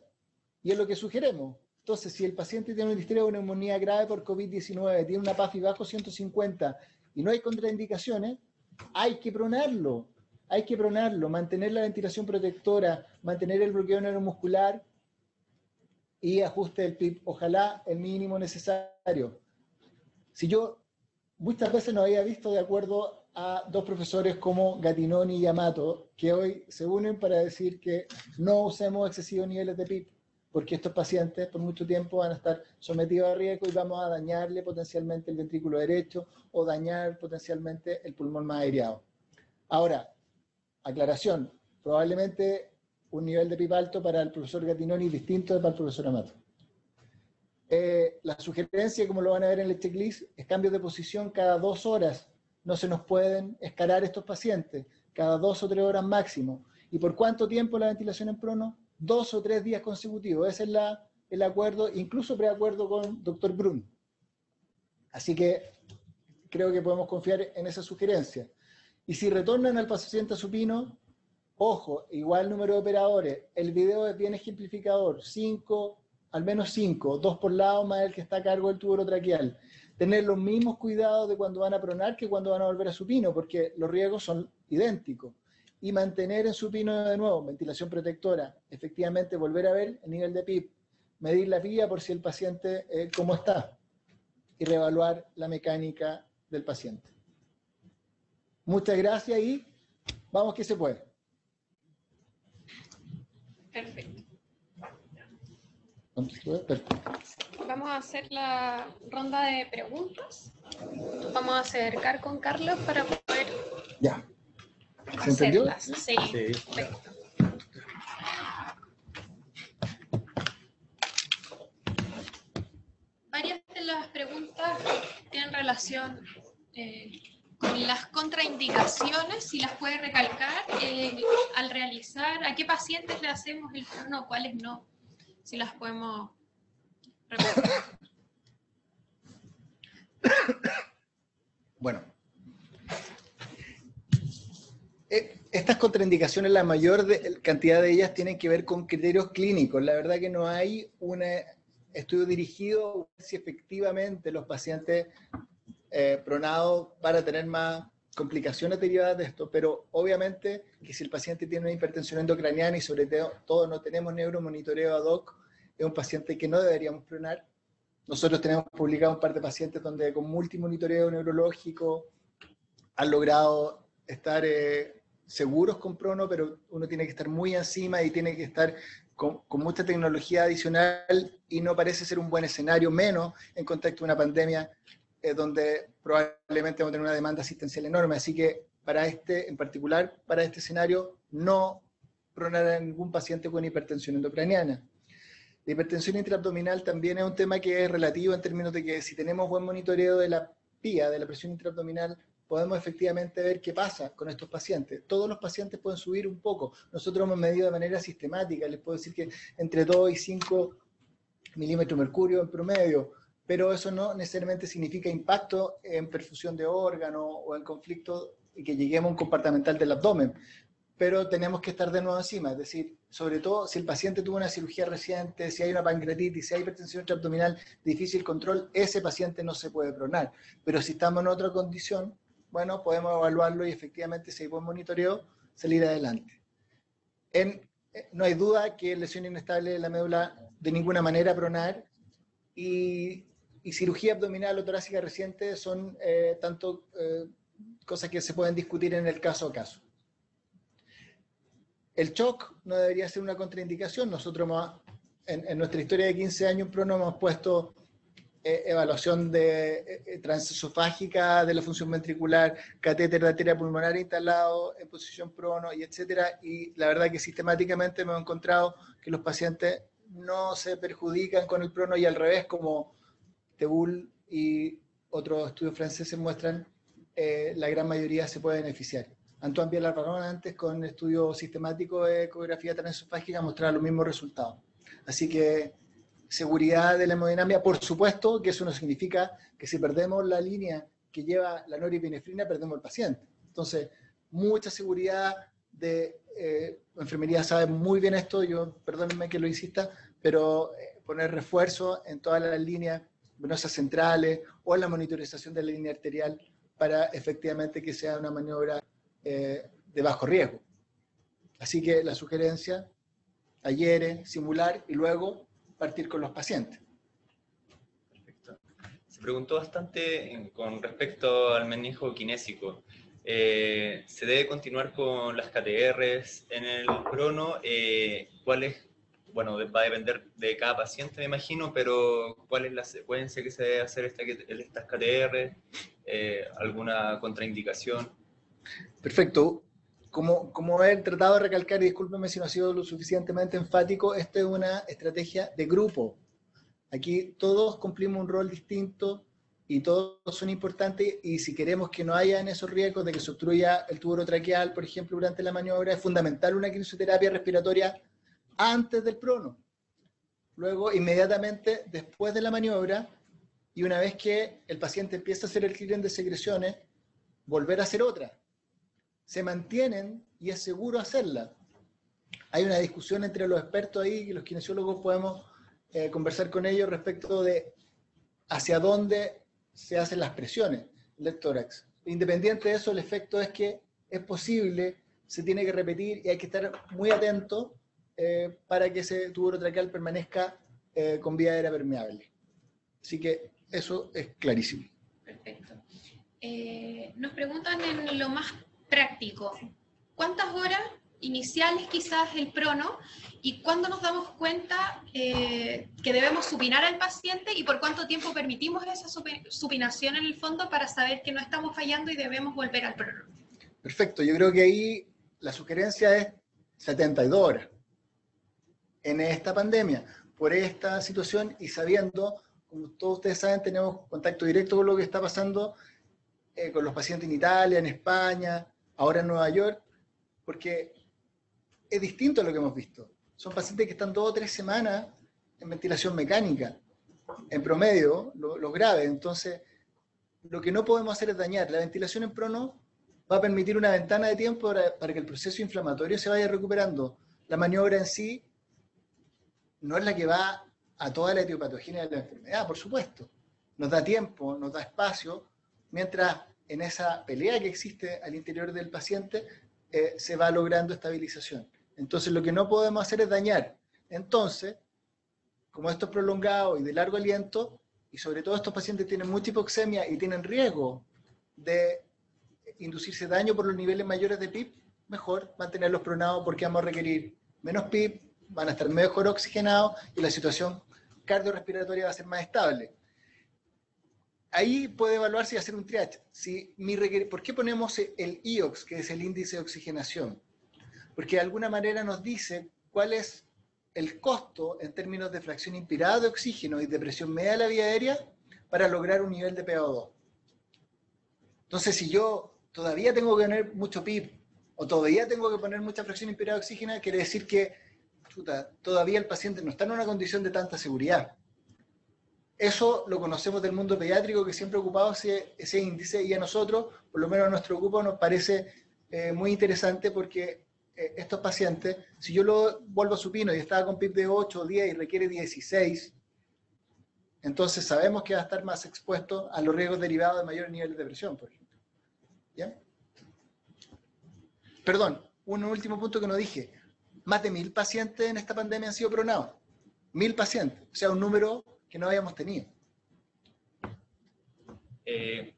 y es lo que sugeremos. Entonces, si el paciente tiene una histeria o neumonía grave por COVID-19, tiene una PAFI bajo 150 y no hay contraindicaciones, hay que pronarlo. Hay que pronarlo, mantener la ventilación protectora, mantener el bloqueo neuromuscular y ajuste del PIB. Ojalá el mínimo necesario. Si yo muchas veces no había visto de acuerdo a dos profesores como Gatinoni y Yamato, que hoy se unen para decir que no usemos excesivos niveles de PIB, porque estos pacientes por mucho tiempo van a estar sometidos a riesgo y vamos a dañarle potencialmente el ventrículo derecho o dañar potencialmente el pulmón más aireado. Ahora, aclaración, probablemente un nivel de PIB alto para el profesor Gatinoni distinto de para el profesor Amato. Eh, la sugerencia, como lo van a ver en el checklist, es cambio de posición cada dos horas. No se nos pueden escalar estos pacientes, cada dos o tres horas máximo. ¿Y por cuánto tiempo la ventilación en prono? Dos o tres días consecutivos. Ese es el acuerdo, incluso preacuerdo con doctor Brun. Así que creo que podemos confiar en esa sugerencia. Y si retornan al paciente supino, ojo, igual número de operadores, el video es bien ejemplificador, 5, al menos 5, dos por lado más el que está a cargo del tubo traqueal. Tener los mismos cuidados de cuando van a pronar que cuando van a volver a supino, porque los riesgos son idénticos. Y mantener en supino de nuevo, ventilación protectora, efectivamente volver a ver el nivel de PIB, medir la vía por si el paciente, eh, cómo está, y reevaluar la mecánica del paciente. Muchas gracias y vamos que se puede. Perfecto. Vamos a hacer la ronda de preguntas. Vamos a acercar con Carlos para poder ya. ¿Se entendió? Sí. sí. Perfecto. Varias de las preguntas tienen relación eh, las contraindicaciones, si las puede recalcar eh, al realizar, a qué pacientes le hacemos el crono, cuáles no, si las podemos Bueno, eh, estas contraindicaciones, la mayor cantidad de ellas tienen que ver con criterios clínicos. La verdad que no hay un estudio dirigido si efectivamente los pacientes eh, pronado para tener más complicaciones derivadas de esto, pero obviamente que si el paciente tiene una hipertensión endocraniana y sobre todo no tenemos neuromonitoreo ad hoc, es un paciente que no deberíamos pronar. Nosotros tenemos publicado un par de pacientes donde con multimonitoreo neurológico han logrado estar eh, seguros con prono, pero uno tiene que estar muy encima y tiene que estar con, mucha tecnología adicional y no parece ser un buen escenario, menos en contexto de una pandemia donde probablemente vamos a tener una demanda asistencial enorme. Así que para este, en particular, para este escenario, no pronar a ningún paciente con hipertensión endocraniana. La hipertensión intraabdominal también es un tema que es relativo en términos de que si tenemos buen monitoreo de la PIA, de la presión intraabdominal, podemos efectivamente ver qué pasa con estos pacientes. Todos los pacientes pueden subir un poco. Nosotros hemos medido de manera sistemática, les puedo decir que entre 2 y 5 milímetros mercurio en promedio, pero eso no necesariamente significa impacto en perfusión de órgano o en conflicto y que lleguemos a un compartimental del abdomen. Pero tenemos que estar de nuevo encima, es decir, sobre todo si el paciente tuvo una cirugía reciente, si hay una pancreatitis, si hay hipertensión abdominal, difícil control, ese paciente no se puede pronar. Pero si estamos en otra condición, bueno, podemos evaluarlo y efectivamente, si hay buen monitoreo, salir adelante. En, eh, no hay duda que lesión inestable de la médula de ninguna manera pronar y y cirugía abdominal o torácica reciente son eh, tanto eh, cosas que se pueden discutir en el caso a caso. El shock no debería ser una contraindicación. Nosotros en, nuestra historia de 15 años prono hemos puesto eh, evaluación de transesofágica de la función ventricular, catéter de arteria pulmonar instalado en posición prono y etcétera. Y la verdad que sistemáticamente hemos encontrado que los pacientes no se perjudican con el prono y al revés, como Tebull y otros estudios franceses muestran eh, la gran mayoría se puede beneficiar. Antoine Villarbarón antes con estudio sistemático de ecografía transesofágica mostraba los mismos resultados. Así que seguridad de la hemodinamia, por supuesto que eso no significa que si perdemos la línea que lleva la noripinefrina, perdemos el paciente. Entonces, mucha seguridad, de eh, enfermería sabe muy bien esto, yo perdónenme que lo insista, pero eh, poner refuerzo en todas las líneas venosas centrales o en la monitorización de la línea arterial para efectivamente que sea una maniobra eh, de bajo riesgo. Así que la sugerencia, ayer, simular y luego partir con los pacientes. Perfecto. Se preguntó bastante con respecto al menisco kinésico. Eh, ¿Se debe continuar con las KTRs en el crono? Eh, ¿Cuáles? Bueno, va a depender de cada paciente, me imagino, pero ¿cuál es la secuencia que se debe hacer esta, estas KTR? Eh, ¿Alguna contraindicación? Perfecto. Como, como he tratado de recalcar, y discúlpeme si no ha sido lo suficientemente enfático, esta es una estrategia de grupo. Aquí todos cumplimos un rol distinto, y todos son importantes y si queremos que no haya en esos riesgos de que se obstruya el tubo traqueal, por ejemplo, durante la maniobra, es fundamental una quinesioterapia respiratoria antes del prono. Luego, inmediatamente después de la maniobra, y una vez que el paciente empieza a hacer el clearing de secreciones, volver a hacer otra. Se mantienen y es seguro hacerla. Hay una discusión entre los expertos ahí y los kinesiólogos podemos eh, conversar con ellos respecto de hacia dónde se hacen las presiones del tórax. Independiente de eso, el efecto es que es posible, se tiene que repetir y hay que estar muy atento eh, para que ese tubo traqueal permanezca eh, con vía aérea permeable. Así que eso es clarísimo. Perfecto. Nos preguntan en lo más práctico, ¿cuántas horas iniciales quizás el prono y cuándo nos damos cuenta eh, que debemos supinar al paciente y por cuánto tiempo permitimos esa supinación en el fondo para saber que no estamos fallando y debemos volver al prono. Perfecto, yo creo que ahí la sugerencia es 72 horas en esta pandemia, por esta situación y sabiendo, como todos ustedes saben, tenemos contacto directo con lo que está pasando eh, con los pacientes en Italia, en España, ahora en Nueva York, porque es distinto a lo que hemos visto. Son pacientes que están dos o tres semanas en ventilación mecánica, en promedio, los graves. Entonces, lo que no podemos hacer es dañar. La ventilación en prono va a permitir una ventana de tiempo para, para que el proceso inflamatorio se vaya recuperando. La maniobra en sí no es la que va a toda la etiopatogenia de la enfermedad, por supuesto. Nos da tiempo, nos da espacio, mientras en esa pelea que existe al interior del paciente eh, se va logrando estabilización. Entonces lo que no podemos hacer es dañar. Entonces, como esto es prolongado y de largo aliento, y sobre todo estos pacientes tienen mucha hipoxemia y tienen riesgo de inducirse daño por los niveles mayores de PIB, mejor mantenerlos pronados porque vamos a requerir menos PIB, van a estar mejor oxigenados y la situación cardiorrespiratoria va a ser más estable. Ahí puede evaluarse y hacer un triage. ¿Por qué ponemos el IOX, que es el índice de oxigenación? porque de alguna manera nos dice cuál es el costo en términos de fracción inspirada de oxígeno y de presión media de la vía aérea para lograr un nivel de PO2. Entonces, si yo todavía tengo que poner mucho PIB o todavía tengo que poner mucha fracción inspirada de oxígeno, quiere decir que todavía el paciente no está en una condición de tanta seguridad. Eso lo conocemos del mundo pediátrico que siempre ha ocupado ese, ese índice y a nosotros, por lo menos a nuestro grupo, nos parece eh, muy interesante porque eh, estos pacientes, si yo lo vuelvo a supino y estaba con PIB de 8 o 10 y requiere 16, entonces sabemos que va a estar más expuesto a los riesgos derivados de mayores niveles de presión, por ejemplo. ¿Ya? Perdón, un último punto que no dije. Más de mil pacientes en esta pandemia han sido pronados. Mil pacientes, o sea, un número que no habíamos tenido. Eh,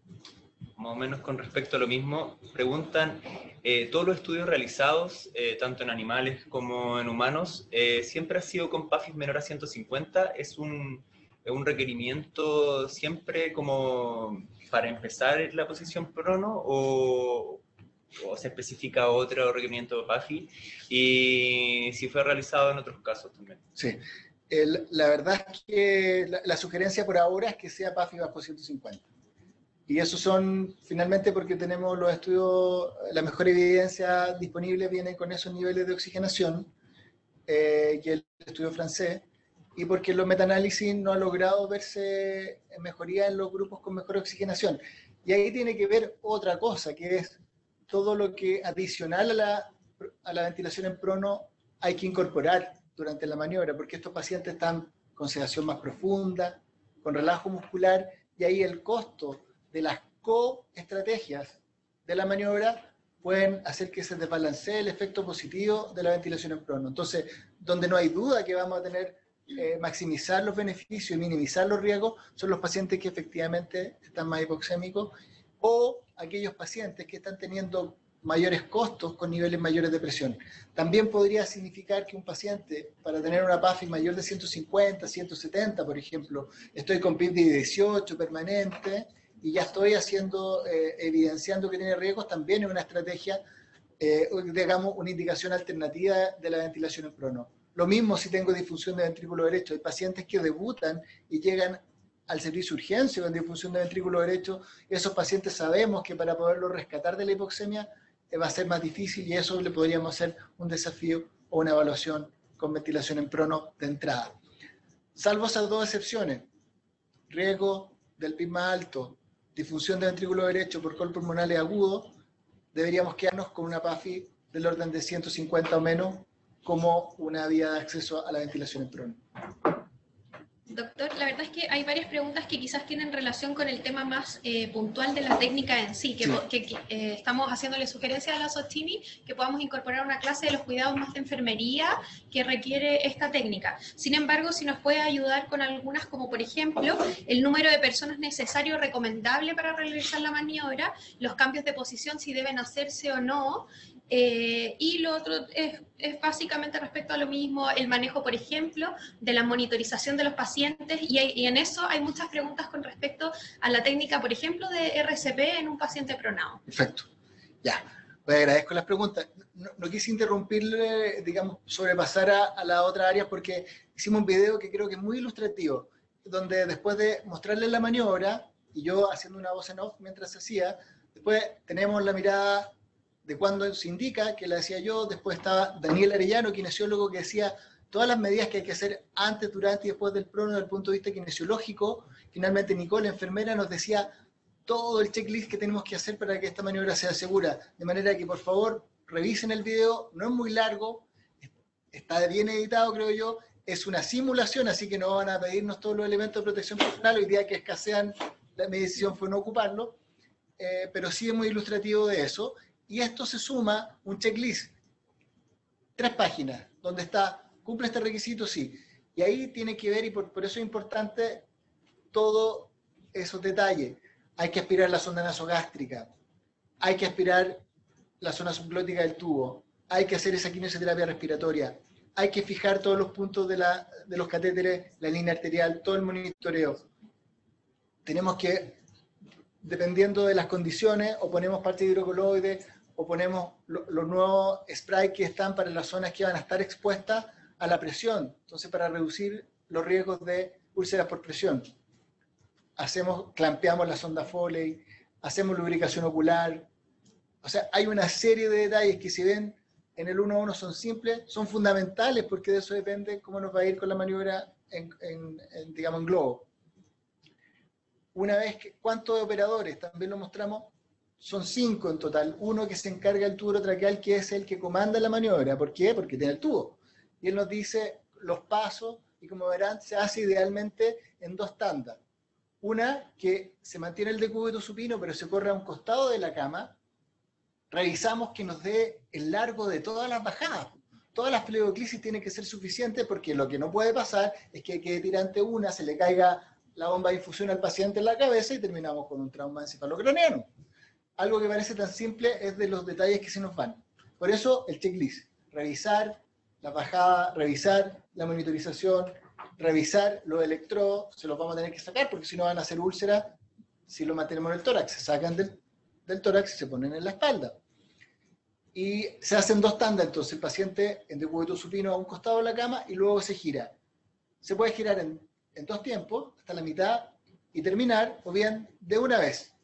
más o menos con respecto a lo mismo, preguntan, eh, todos los estudios realizados, eh, tanto en animales como en humanos, siempre ha sido con PAFIS menor a 150, es un, un requerimiento siempre como para empezar la posición prono o, o se especifica otro requerimiento de PAFI y si fue realizado en otros casos también. Sí, la verdad es que la, la, sugerencia por ahora es que sea PAFI bajo 150. Y eso son finalmente porque tenemos los estudios, la mejor evidencia disponible viene con esos niveles de oxigenación, eh, que el estudio francés, y porque los metaanálisis no ha logrado verse mejoría en los grupos con mejor oxigenación. Y ahí tiene que ver otra cosa, que es todo lo que adicional a la a la ventilación en prono hay que incorporar durante la maniobra, porque estos pacientes están con sedación más profunda, con relajo muscular, y ahí el costo de las co-estrategias de la maniobra pueden hacer que se desbalancee el efecto positivo de la ventilación en prono. Entonces, donde no hay duda que vamos a tener eh, maximizar los beneficios y minimizar los riesgos son los pacientes que efectivamente están más hipoxémicos o aquellos pacientes que están teniendo mayores costos con niveles mayores de presión. También podría significar que un paciente, para tener una PAFI mayor de 150, 170, por ejemplo, estoy con PIB de 18 permanente y ya estoy haciendo, eh, evidenciando que tiene riesgos, también es una estrategia, eh, digamos, una indicación alternativa de la ventilación en prono. Lo mismo si tengo disfunción de ventrículo derecho. Hay pacientes que debutan y llegan al servicio de urgencia con disfunción de ventrículo derecho. Esos pacientes sabemos que para poderlos rescatar de la hipoxemia va a ser más difícil y eso le podríamos hacer un desafío o una evaluación con ventilación en prono de entrada. Salvo esas dos excepciones, riesgo del PIB más alto, disfunción de ventrículo derecho por col pulmonales agudo, deberíamos quedarnos con una PAFI del orden de 150 o menos como una vía de acceso a la ventilación en prono. Doctor, la verdad es que hay varias preguntas que quizás tienen relación con el tema más eh, puntual de la técnica en sí, que, eh, estamos haciéndole sugerencias a la SOTIMI que podamos incorporar una clase de los cuidados más de enfermería que requiere esta técnica. Sin embargo, si nos puede ayudar con algunas, como por ejemplo, el número de personas necesario recomendable para realizar la maniobra, los cambios de posición, si deben hacerse o no, eh, y lo otro es, básicamente respecto a lo mismo, el manejo, por ejemplo, de la monitorización de los pacientes, y, en eso hay muchas preguntas con respecto a la técnica, por ejemplo, de RCP en un paciente pronado. Perfecto. Ya, pues agradezco las preguntas. No, quise interrumpirle, digamos, sobrepasar a, a la otra área porque hicimos un video que creo que es muy ilustrativo, donde después de mostrarle la maniobra, y yo haciendo una voz en off mientras se hacía, después tenemos la mirada de cuando se indica, que la decía yo, después estaba Daniel Arellano, kinesiólogo, que decía todas las medidas que hay que hacer antes, durante y después del prono desde el punto de vista kinesiológico. Finalmente Nicole, enfermera, nos decía todo el checklist que tenemos que hacer para que esta maniobra sea segura. De manera que, por favor, revisen el video, no es muy largo, está bien editado, creo yo, es una simulación, así que no van a pedirnos todos los elementos de protección personal, hoy día que escasean, la, mi decisión fue no ocuparlo, eh, pero sí es muy ilustrativo de eso y esto se suma un checklist. Tres páginas, donde está, cumple este requisito, sí. Y ahí tiene que ver, y por, eso es importante todo esos detalles. Hay que aspirar la sonda nasogástrica, hay que aspirar la zona subglótica del tubo, hay que hacer esa kinesioterapia respiratoria, hay que fijar todos los puntos de, la, de los catéteres, la línea arterial, todo el monitoreo. Tenemos que, dependiendo de las condiciones, o ponemos parte de hidrocoloide, o ponemos los nuevos sprays que están para las zonas que van a estar expuestas a la presión, entonces para reducir los riesgos de úlceras por presión. Hacemos, clampeamos la sonda Foley, hacemos lubricación ocular, o sea, hay una serie de detalles que si ven en el 1 1 son simples, son fundamentales porque de eso depende cómo nos va a ir con la maniobra en, en digamos, en globo. Una vez que, ¿cuántos operadores? También lo mostramos, son cinco en total, uno que se encarga del tubo traqueal, que es el que comanda la maniobra. ¿Por qué? Porque tiene el tubo. Y él nos dice los pasos, y como verán, se hace idealmente en dos tandas. Una que se mantiene el decúbito supino, pero se corre a un costado de la cama. Revisamos que nos dé el largo de todas las bajadas. Todas las pleogoclisis tienen que ser suficientes porque lo que no puede pasar es que quede tirante una, se le caiga la bomba de infusión al paciente en la cabeza y terminamos con un trauma encefalocraniano algo que parece tan simple es de los detalles que se nos van. Por eso el checklist, revisar la bajada, revisar la monitorización, revisar los electrodos, se los vamos a tener que sacar porque si no van a hacer úlceras si lo mantenemos en el tórax, se sacan del, del tórax y se ponen en la espalda. Y se hacen dos tandas, entonces el paciente en decúbito supino a un costado de la cama y luego se gira. Se puede girar en dos tiempos, hasta la mitad, y terminar, o bien de una vez.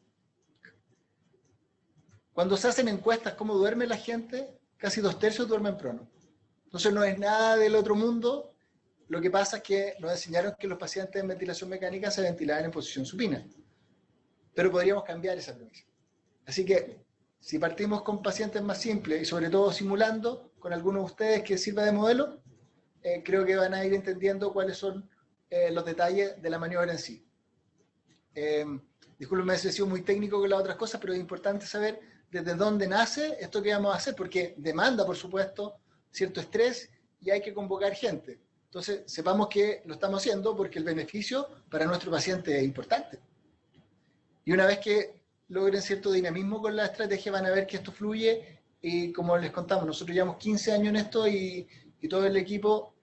Cuando se hacen encuestas cómo duerme la gente, casi dos tercios duermen prono. Entonces no es nada del otro mundo. Lo que pasa es que nos enseñaron que los pacientes en ventilación mecánica se ventilaban en posición supina. Pero podríamos cambiar esa premisa. Así que si partimos con pacientes más simples y sobre todo simulando con algunos de ustedes que sirva de modelo, eh, creo que van a ir entendiendo cuáles son eh, los detalles de la maniobra en sí. Eh, disculpen, me he sido muy técnico con las otras cosas, pero es importante saber desde dónde nace esto que vamos a hacer, porque demanda, por supuesto, cierto estrés y hay que convocar gente. Entonces, sepamos que lo estamos haciendo porque el beneficio para nuestro paciente es importante. Y una vez que logren cierto dinamismo con la estrategia, van a ver que esto fluye y como les contamos, nosotros llevamos 15 años en esto y, todo el equipo,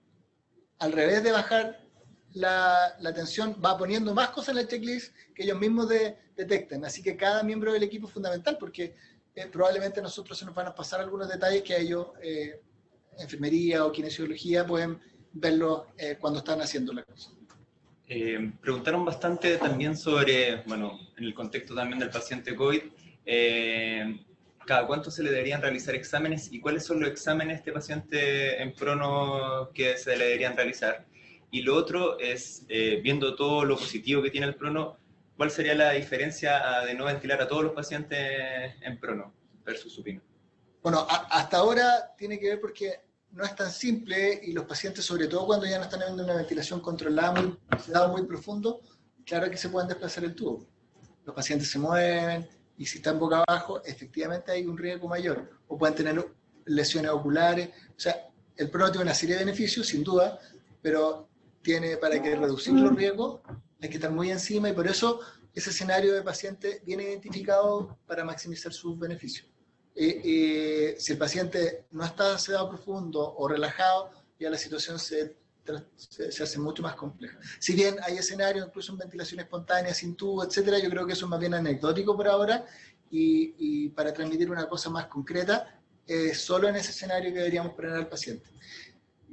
al revés de bajar la, la, tensión, va poniendo más cosas en el checklist que ellos mismos detecten. Así que cada miembro del equipo es fundamental porque eh, probablemente nosotros se nos van a pasar algunos detalles que ellos, eh, enfermería o kinesiología, pueden verlo eh, cuando están haciendo la cosa. Eh, preguntaron bastante también sobre, bueno, en el contexto también del paciente COVID, cada cuánto se le deberían realizar exámenes y cuáles son los exámenes de este paciente en prono que se le deberían realizar. Y lo otro es, viendo todo lo positivo que tiene el prono, ¿cuál sería la diferencia de no ventilar a todos los pacientes en prono versus supino? Bueno, hasta ahora tiene que ver porque no es tan simple y los pacientes, sobre todo cuando ya no están en una ventilación controlada, muy, muy profundo, claro que se pueden desplazar el tubo. Los pacientes se mueven y si están boca abajo, efectivamente hay un riesgo mayor. O pueden tener lesiones oculares. O sea, el prono tiene una serie de beneficios, sin duda, pero tiene para que reducir los riesgos hay que estar muy encima y por eso ese escenario de paciente viene identificado para maximizar sus beneficios si el paciente no está sedado profundo o relajado, ya la situación se, se, hace mucho más compleja. Si bien hay escenarios, incluso en ventilación espontánea, sin tubo, etcétera, yo creo que eso es más bien anecdótico por ahora y, y para transmitir una cosa más concreta, solo en ese escenario que deberíamos poner al paciente.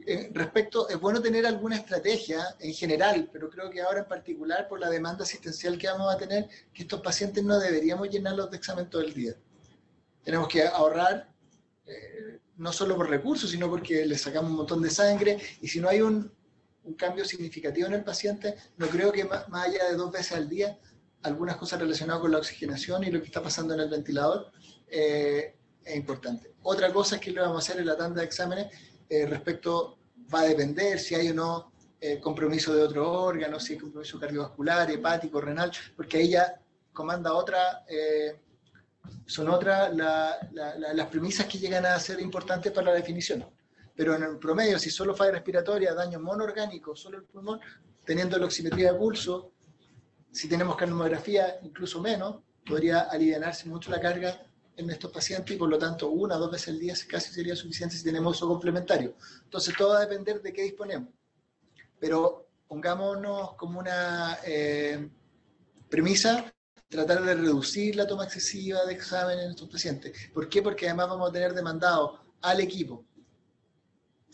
Eh, respecto, es bueno tener alguna estrategia en general, pero creo que ahora en particular por la demanda asistencial que vamos a tener, que estos pacientes no deberíamos llenarlos de examen todo el día tenemos que ahorrar, eh, no solo por recursos, sino porque le sacamos un montón de sangre, y si no hay un, cambio significativo en el paciente, no creo que más, allá de dos veces al día, algunas cosas relacionadas con la oxigenación y lo que está pasando en el ventilador eh, es importante. Otra cosa es que lo vamos a hacer en la tanda de exámenes eh, respecto, va a depender si hay o no compromiso de otro órgano, si hay compromiso cardiovascular, hepático, renal, porque ahí ya comanda otra son otras las premisas que llegan a ser importantes para la definición. Pero en el promedio, si solo falla respiratoria, daño monoorgánico, solo el pulmón, teniendo la oximetría de pulso, si tenemos cardiografía, incluso menos, podría aliviarse mucho la carga en estos pacientes y por lo tanto una o dos veces al día casi sería suficiente si tenemos uso complementario. Entonces todo va a depender de qué disponemos. Pero pongámonos como una eh, premisa tratar de reducir la toma excesiva de exámenes en estos pacientes. ¿Por qué? Porque además vamos a tener demandado al equipo.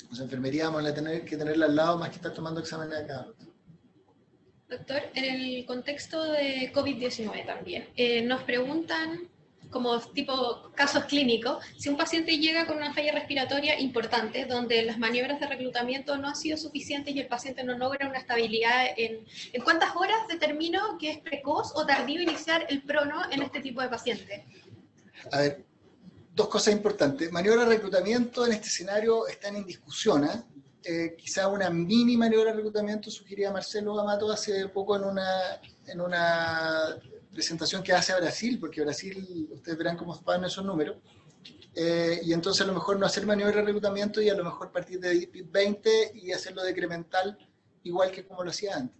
Las enfermería vamos a tener que tenerla al lado más que estar tomando exámenes de cada Doctor, en el contexto de COVID-19 también, eh, nos preguntan como tipo casos clínicos, si un paciente llega con una falla respiratoria importante, donde las maniobras de reclutamiento no han sido suficientes y el paciente no logra una estabilidad, ¿en, ¿en cuántas horas determino que es precoz o tardío iniciar el prono en este tipo de paciente? A ver, dos cosas importantes. Maniobra de reclutamiento en este escenario están en discusión. ¿eh? eh quizá una mini maniobra de reclutamiento sugería Marcelo Amato hace poco en una, en una presentación que hace a Brasil, porque Brasil, ustedes verán cómo van esos números, eh, y entonces a lo mejor no hacer maniobra de reclutamiento y a lo mejor partir de 20 y hacerlo decremental igual que como lo hacía antes.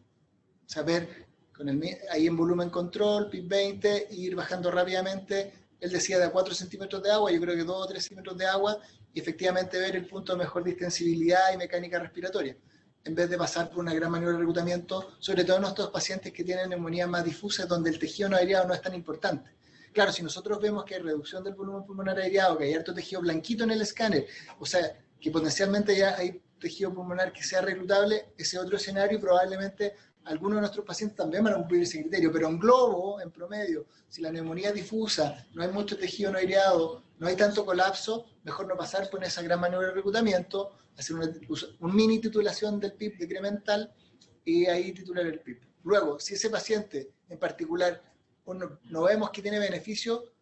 Saber con el, ahí en volumen control, PIB 20, e ir bajando rápidamente. Él decía de a 4 centímetros de agua, yo creo que 2 o 3 centímetros de agua, y efectivamente ver el punto de mejor distensibilidad y mecánica respiratoria en vez de pasar por una gran maniobra de reclutamiento, sobre todo en estos pacientes que tienen neumonía más difusa, donde el tejido no aereado no es tan importante. Claro, si nosotros vemos que hay reducción del volumen pulmonar aereado, que hay harto tejido blanquito en el escáner, o sea, que potencialmente ya hay tejido pulmonar que sea reclutable, ese otro escenario probablemente algunos de nuestros pacientes también van a cumplir ese criterio, pero en globo, en promedio, si la neumonía es difusa, no hay mucho tejido no aireado, no hay tanto colapso, mejor no pasar por esa gran maniobra de reclutamiento, hacer una, mini titulación del PIB decremental y ahí titular el PIB. Luego, si ese paciente en particular no, vemos que tiene beneficio,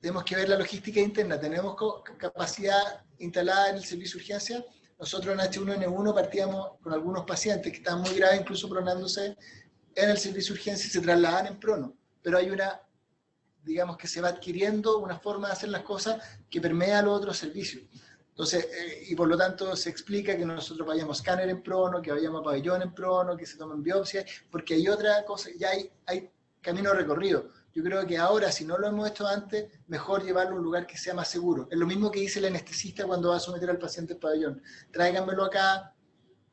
tenemos que ver la logística interna. Tenemos capacidad instalada en el servicio de urgencia. Nosotros en H1N1 partíamos con algunos pacientes que estaban muy graves, incluso pronándose en el servicio de urgencia y se trasladan en prono. Pero hay una, digamos que se va adquiriendo una forma de hacer las cosas que permea a los otros servicios. Entonces, eh, y por lo tanto se explica que nosotros vayamos escáner en prono, que vayamos a pabellón en prono, que se tomen biopsias, porque hay otra cosa, ya hay, hay camino recorrido. Yo creo que ahora, si no lo hemos hecho antes, mejor llevarlo a un lugar que sea más seguro. Es lo mismo que dice el anestesista cuando va a someter al paciente al pabellón. Tráiganmelo acá,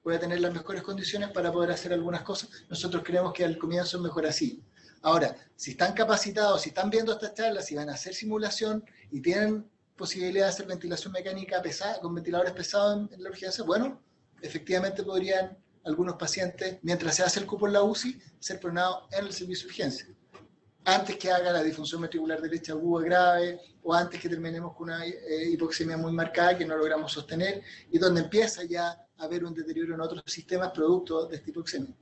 voy a tener las mejores condiciones para poder hacer algunas cosas. Nosotros creemos que al comienzo es mejor así. Ahora, si están capacitados, si están viendo estas charlas, si van a hacer simulación y tienen posibilidad de hacer ventilación mecánica pesada, con ventiladores pesados en, la urgencia, bueno, efectivamente podrían algunos pacientes, mientras se hace el cupo en la UCI, ser pronados en el servicio de urgencia. Antes que haga la disfunción ventricular derecha aguda grave o antes que terminemos con una eh, hipoxemia muy marcada que no logramos sostener y donde empieza ya a haber un deterioro en otros sistemas producto de esta hipoxemia.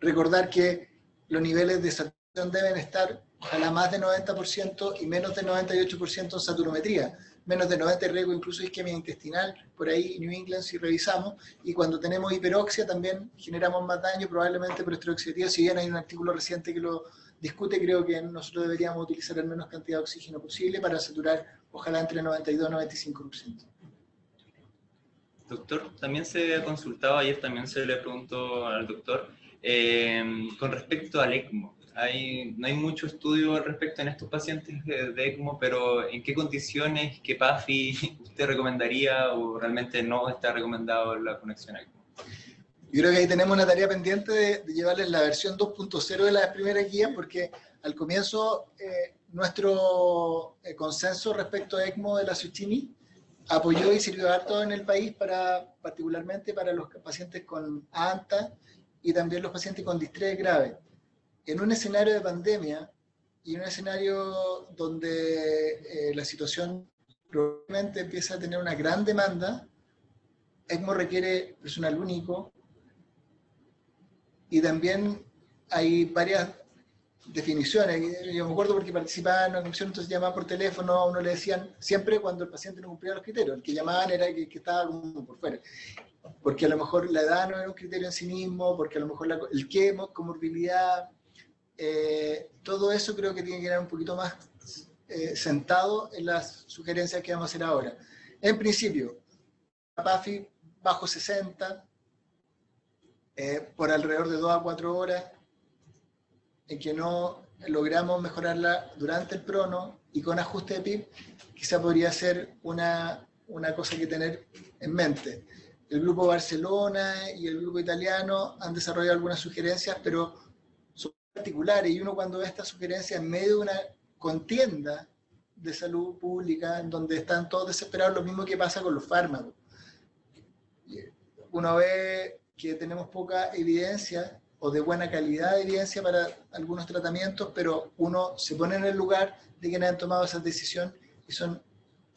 Recordar que los niveles de deben estar ojalá más de 90% y menos de 98% en saturometría. Menos de 90 riesgo incluso isquemia intestinal, por ahí New England si revisamos, y cuando tenemos hiperoxia también generamos más daño, probablemente por esteroxidativo, si bien hay un artículo reciente que lo discute, creo que nosotros deberíamos utilizar la menos cantidad de oxígeno posible para saturar, ojalá entre 92 y 95%. Doctor, también se ha consultado, ayer también se le preguntó al doctor, eh, con respecto al ECMO, hay, no hay mucho estudio al respecto en estos pacientes de, ECMO, pero ¿en qué condiciones, qué PAFI usted recomendaría o realmente no está recomendado la conexión a ECMO? Yo creo que ahí tenemos una tarea pendiente de, llevarles la versión 2.0 de la primera guía, porque al comienzo eh, nuestro eh, consenso respecto a ECMO de la Suchini apoyó y sirvió harto en el país, para, particularmente para los pacientes con ANTA y también los pacientes con distrés grave en un escenario de pandemia y en un escenario donde eh, la situación probablemente empieza a tener una gran demanda, ECMO requiere personal único y también hay varias definiciones. Yo me acuerdo porque participaba en una comisión, entonces llamaban por teléfono, a uno le decían, siempre cuando el paciente no cumplía los criterios, el que llamaban era el que, estaba como por fuera. Porque a lo mejor la edad no era un criterio en sí mismo, porque a lo mejor el qué, comorbilidad, eh, todo eso creo que tiene que quedar un poquito más eh, sentado en las sugerencias que vamos a hacer ahora. En principio, PAFI bajo 60, eh, por alrededor de 2 a 4 horas, en que no logramos mejorarla durante el prono y con ajuste de PIB, quizá podría ser una, una cosa que tener en mente. El grupo Barcelona y el grupo italiano han desarrollado algunas sugerencias, pero particulares y uno cuando ve esta sugerencia en medio de una contienda de salud pública en donde están todos desesperados, lo mismo que pasa con los fármacos. Uno ve que tenemos poca evidencia o de buena calidad de evidencia para algunos tratamientos, pero uno se pone en el lugar de quienes han tomado esa decisión y son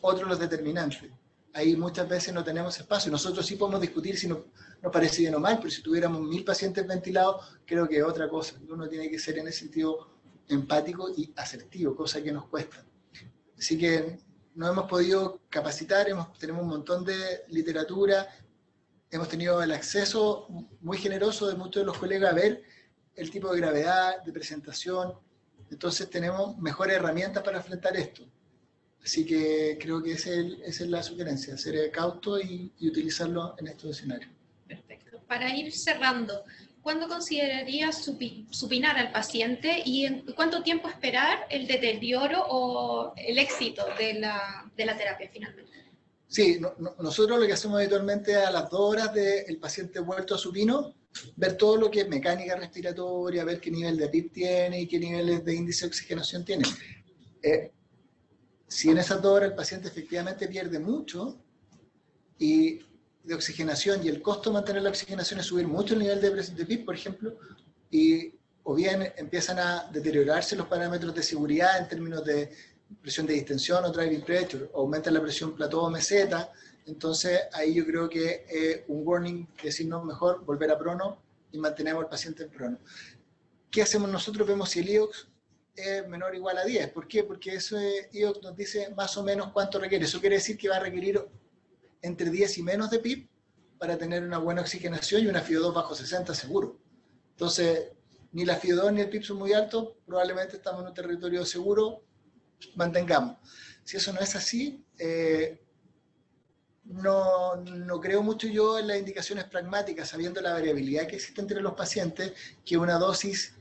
otros los determinantes. Ahí muchas veces no tenemos espacio. Nosotros sí podemos discutir si no, nos parece bien o mal, pero si tuviéramos mil pacientes ventilados, creo que es otra cosa. Uno tiene que ser en ese sentido empático y asertivo, cosa que nos cuesta. Así que no hemos podido capacitar, hemos, tenemos un montón de literatura, hemos tenido el acceso muy generoso de muchos de los colegas a ver el tipo de gravedad, de presentación, entonces tenemos mejores herramientas para enfrentar esto. Así que creo que esa es la sugerencia, ser cauto y utilizarlo en estos escenarios. Perfecto. Para ir cerrando, ¿cuándo consideraría supinar al paciente y en cuánto tiempo esperar el deterioro o el éxito de la, de la terapia finalmente? Sí, nosotros lo que hacemos habitualmente a las dos horas del paciente vuelto a supino, ver todo lo que es mecánica respiratoria, ver qué nivel de PIB tiene y qué niveles de índice de oxigenación tiene. Eh, si en esas dos horas el paciente efectivamente pierde mucho y de oxigenación y el costo de mantener la oxigenación es subir mucho el nivel de, de PIB, por ejemplo, y o bien empiezan a deteriorarse los parámetros de seguridad en términos de presión de distensión o driving pressure, o aumenta la presión plató o meseta, entonces ahí yo creo que es un warning decirnos mejor volver a prono y mantenemos al paciente en prono. ¿Qué hacemos nosotros? Vemos si el IOX es menor o igual a 10. ¿Por qué? Porque eso IOC nos dice más o menos cuánto requiere. Eso quiere decir que va a requerir entre 10 y menos de PIB para tener una buena oxigenación y una FIO2 bajo 60 seguro. Entonces, ni la FIO2 ni el PIB son muy altos, probablemente estamos en un territorio seguro, mantengamos. Si eso no es así, eh, no, no, creo mucho yo en las indicaciones pragmáticas, sabiendo la variabilidad que existe entre los pacientes, que una dosis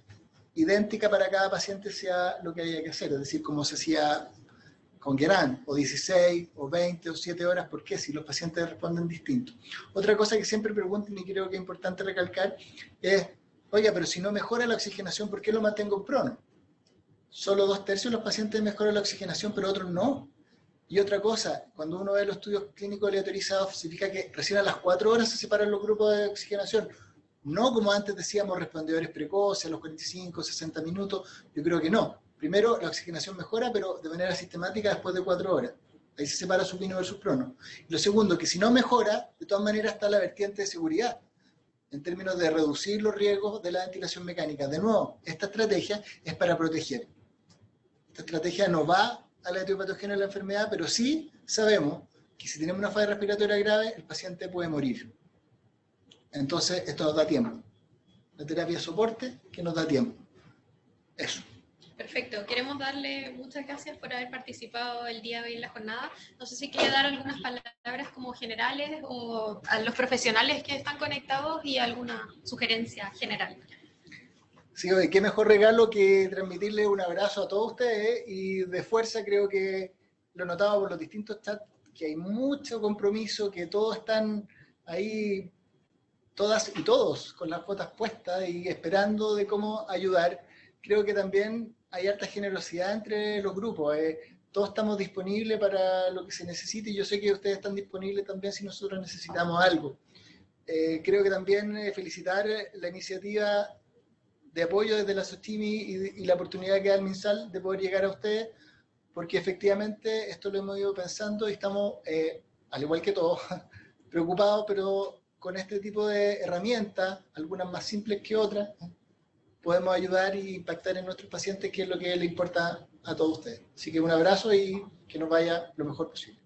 idéntica para cada paciente sea lo que haya que hacer. Es decir, como se hacía con Geran, o 16, o 20, o 7 horas, ¿por qué? Si los pacientes responden distinto. Otra cosa que siempre preguntan y creo que es importante recalcar es, oye, pero si no mejora la oxigenación, ¿por qué lo mantengo en prono? Solo dos tercios de los pacientes mejoran la oxigenación, pero otros no. Y otra cosa, cuando uno ve los estudios clínicos aleatorizados, significa que recién a las 4 horas se separan los grupos de oxigenación. No como antes decíamos, respondedores precoces, a los 45, 60 minutos. Yo creo que no primero la oxigenación mejora, pero de manera sistemática después de cuatro horas. Ahí se separa supino versus prono. Lo segundo, que si no mejora, de todas maneras está la vertiente de seguridad, en términos de reducir los riesgos de la ventilación mecánica. De nuevo, esta estrategia es para proteger. Esta estrategia no va a la etiopatogenia de la enfermedad, pero sí sabemos que si tenemos una falla respiratoria grave, el paciente puede morir. Entonces, esto nos da tiempo. La terapia de soporte que nos da tiempo. Eso. Perfecto. Queremos darle muchas gracias por haber participado el día de hoy en la jornada. No sé si quiere dar algunas palabras como generales o a los profesionales que están conectados y alguna sugerencia general. Sí, oye, qué mejor regalo que transmitirle un abrazo a todos ustedes y de fuerza creo que lo notaba por los distintos chats que hay mucho compromiso, que todos están ahí, todas y todos con las fotos puestas y esperando de cómo ayudar. Creo que también hay harta generosidad entre los grupos. Eh. Todos estamos disponibles para lo que se necesite y yo sé que ustedes están disponibles también si nosotros necesitamos algo. Eh, creo que también eh, felicitar la iniciativa de apoyo desde la SOSTIMI y, la oportunidad que da el MinSal de poder llegar a ustedes, porque efectivamente esto lo hemos ido pensando y estamos, al igual que todos, preocupados, pero con este tipo de herramientas, algunas más simples que otras, podemos ayudar e impactar en nuestros pacientes, que es lo que le importa a todos ustedes. Así que un abrazo y que nos vaya lo mejor posible.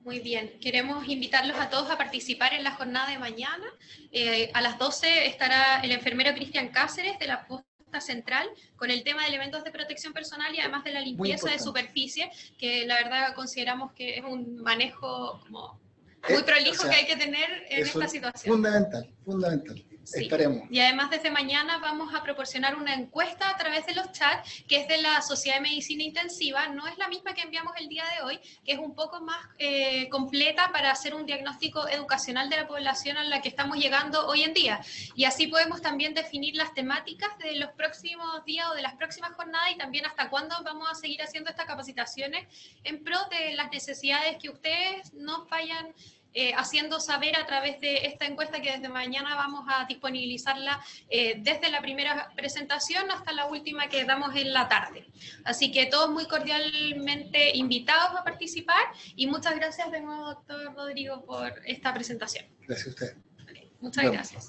Muy bien, queremos invitarlos a todos a participar en la jornada de mañana. Eh, a las 12 estará el enfermero Cristian Cáceres de la posta central con el tema de elementos de protección personal y además de la limpieza de superficie, que la verdad consideramos que es un manejo como muy eh, prolijo que hay que tener en esta situación. Fundamental, fundamental. Y además desde mañana vamos a proporcionar una encuesta a través de los chats, que es de la Sociedad de Medicina Intensiva. No es la misma que enviamos el día de hoy, que es un poco más eh, completa para hacer un diagnóstico educacional de la población a la que estamos llegando hoy en día. Y así podemos también definir las temáticas de los próximos días o de las próximas jornadas y también hasta cuándo vamos a seguir haciendo estas capacitaciones en pro de las necesidades que ustedes nos vayan eh, haciendo saber a través de esta encuesta que desde mañana vamos a disponibilizarla eh, desde la primera presentación hasta la última que damos en la tarde. Así que todos muy cordialmente invitados a participar y muchas gracias de nuevo, doctor Rodrigo, por esta presentación. Gracias a usted. Muchas gracias.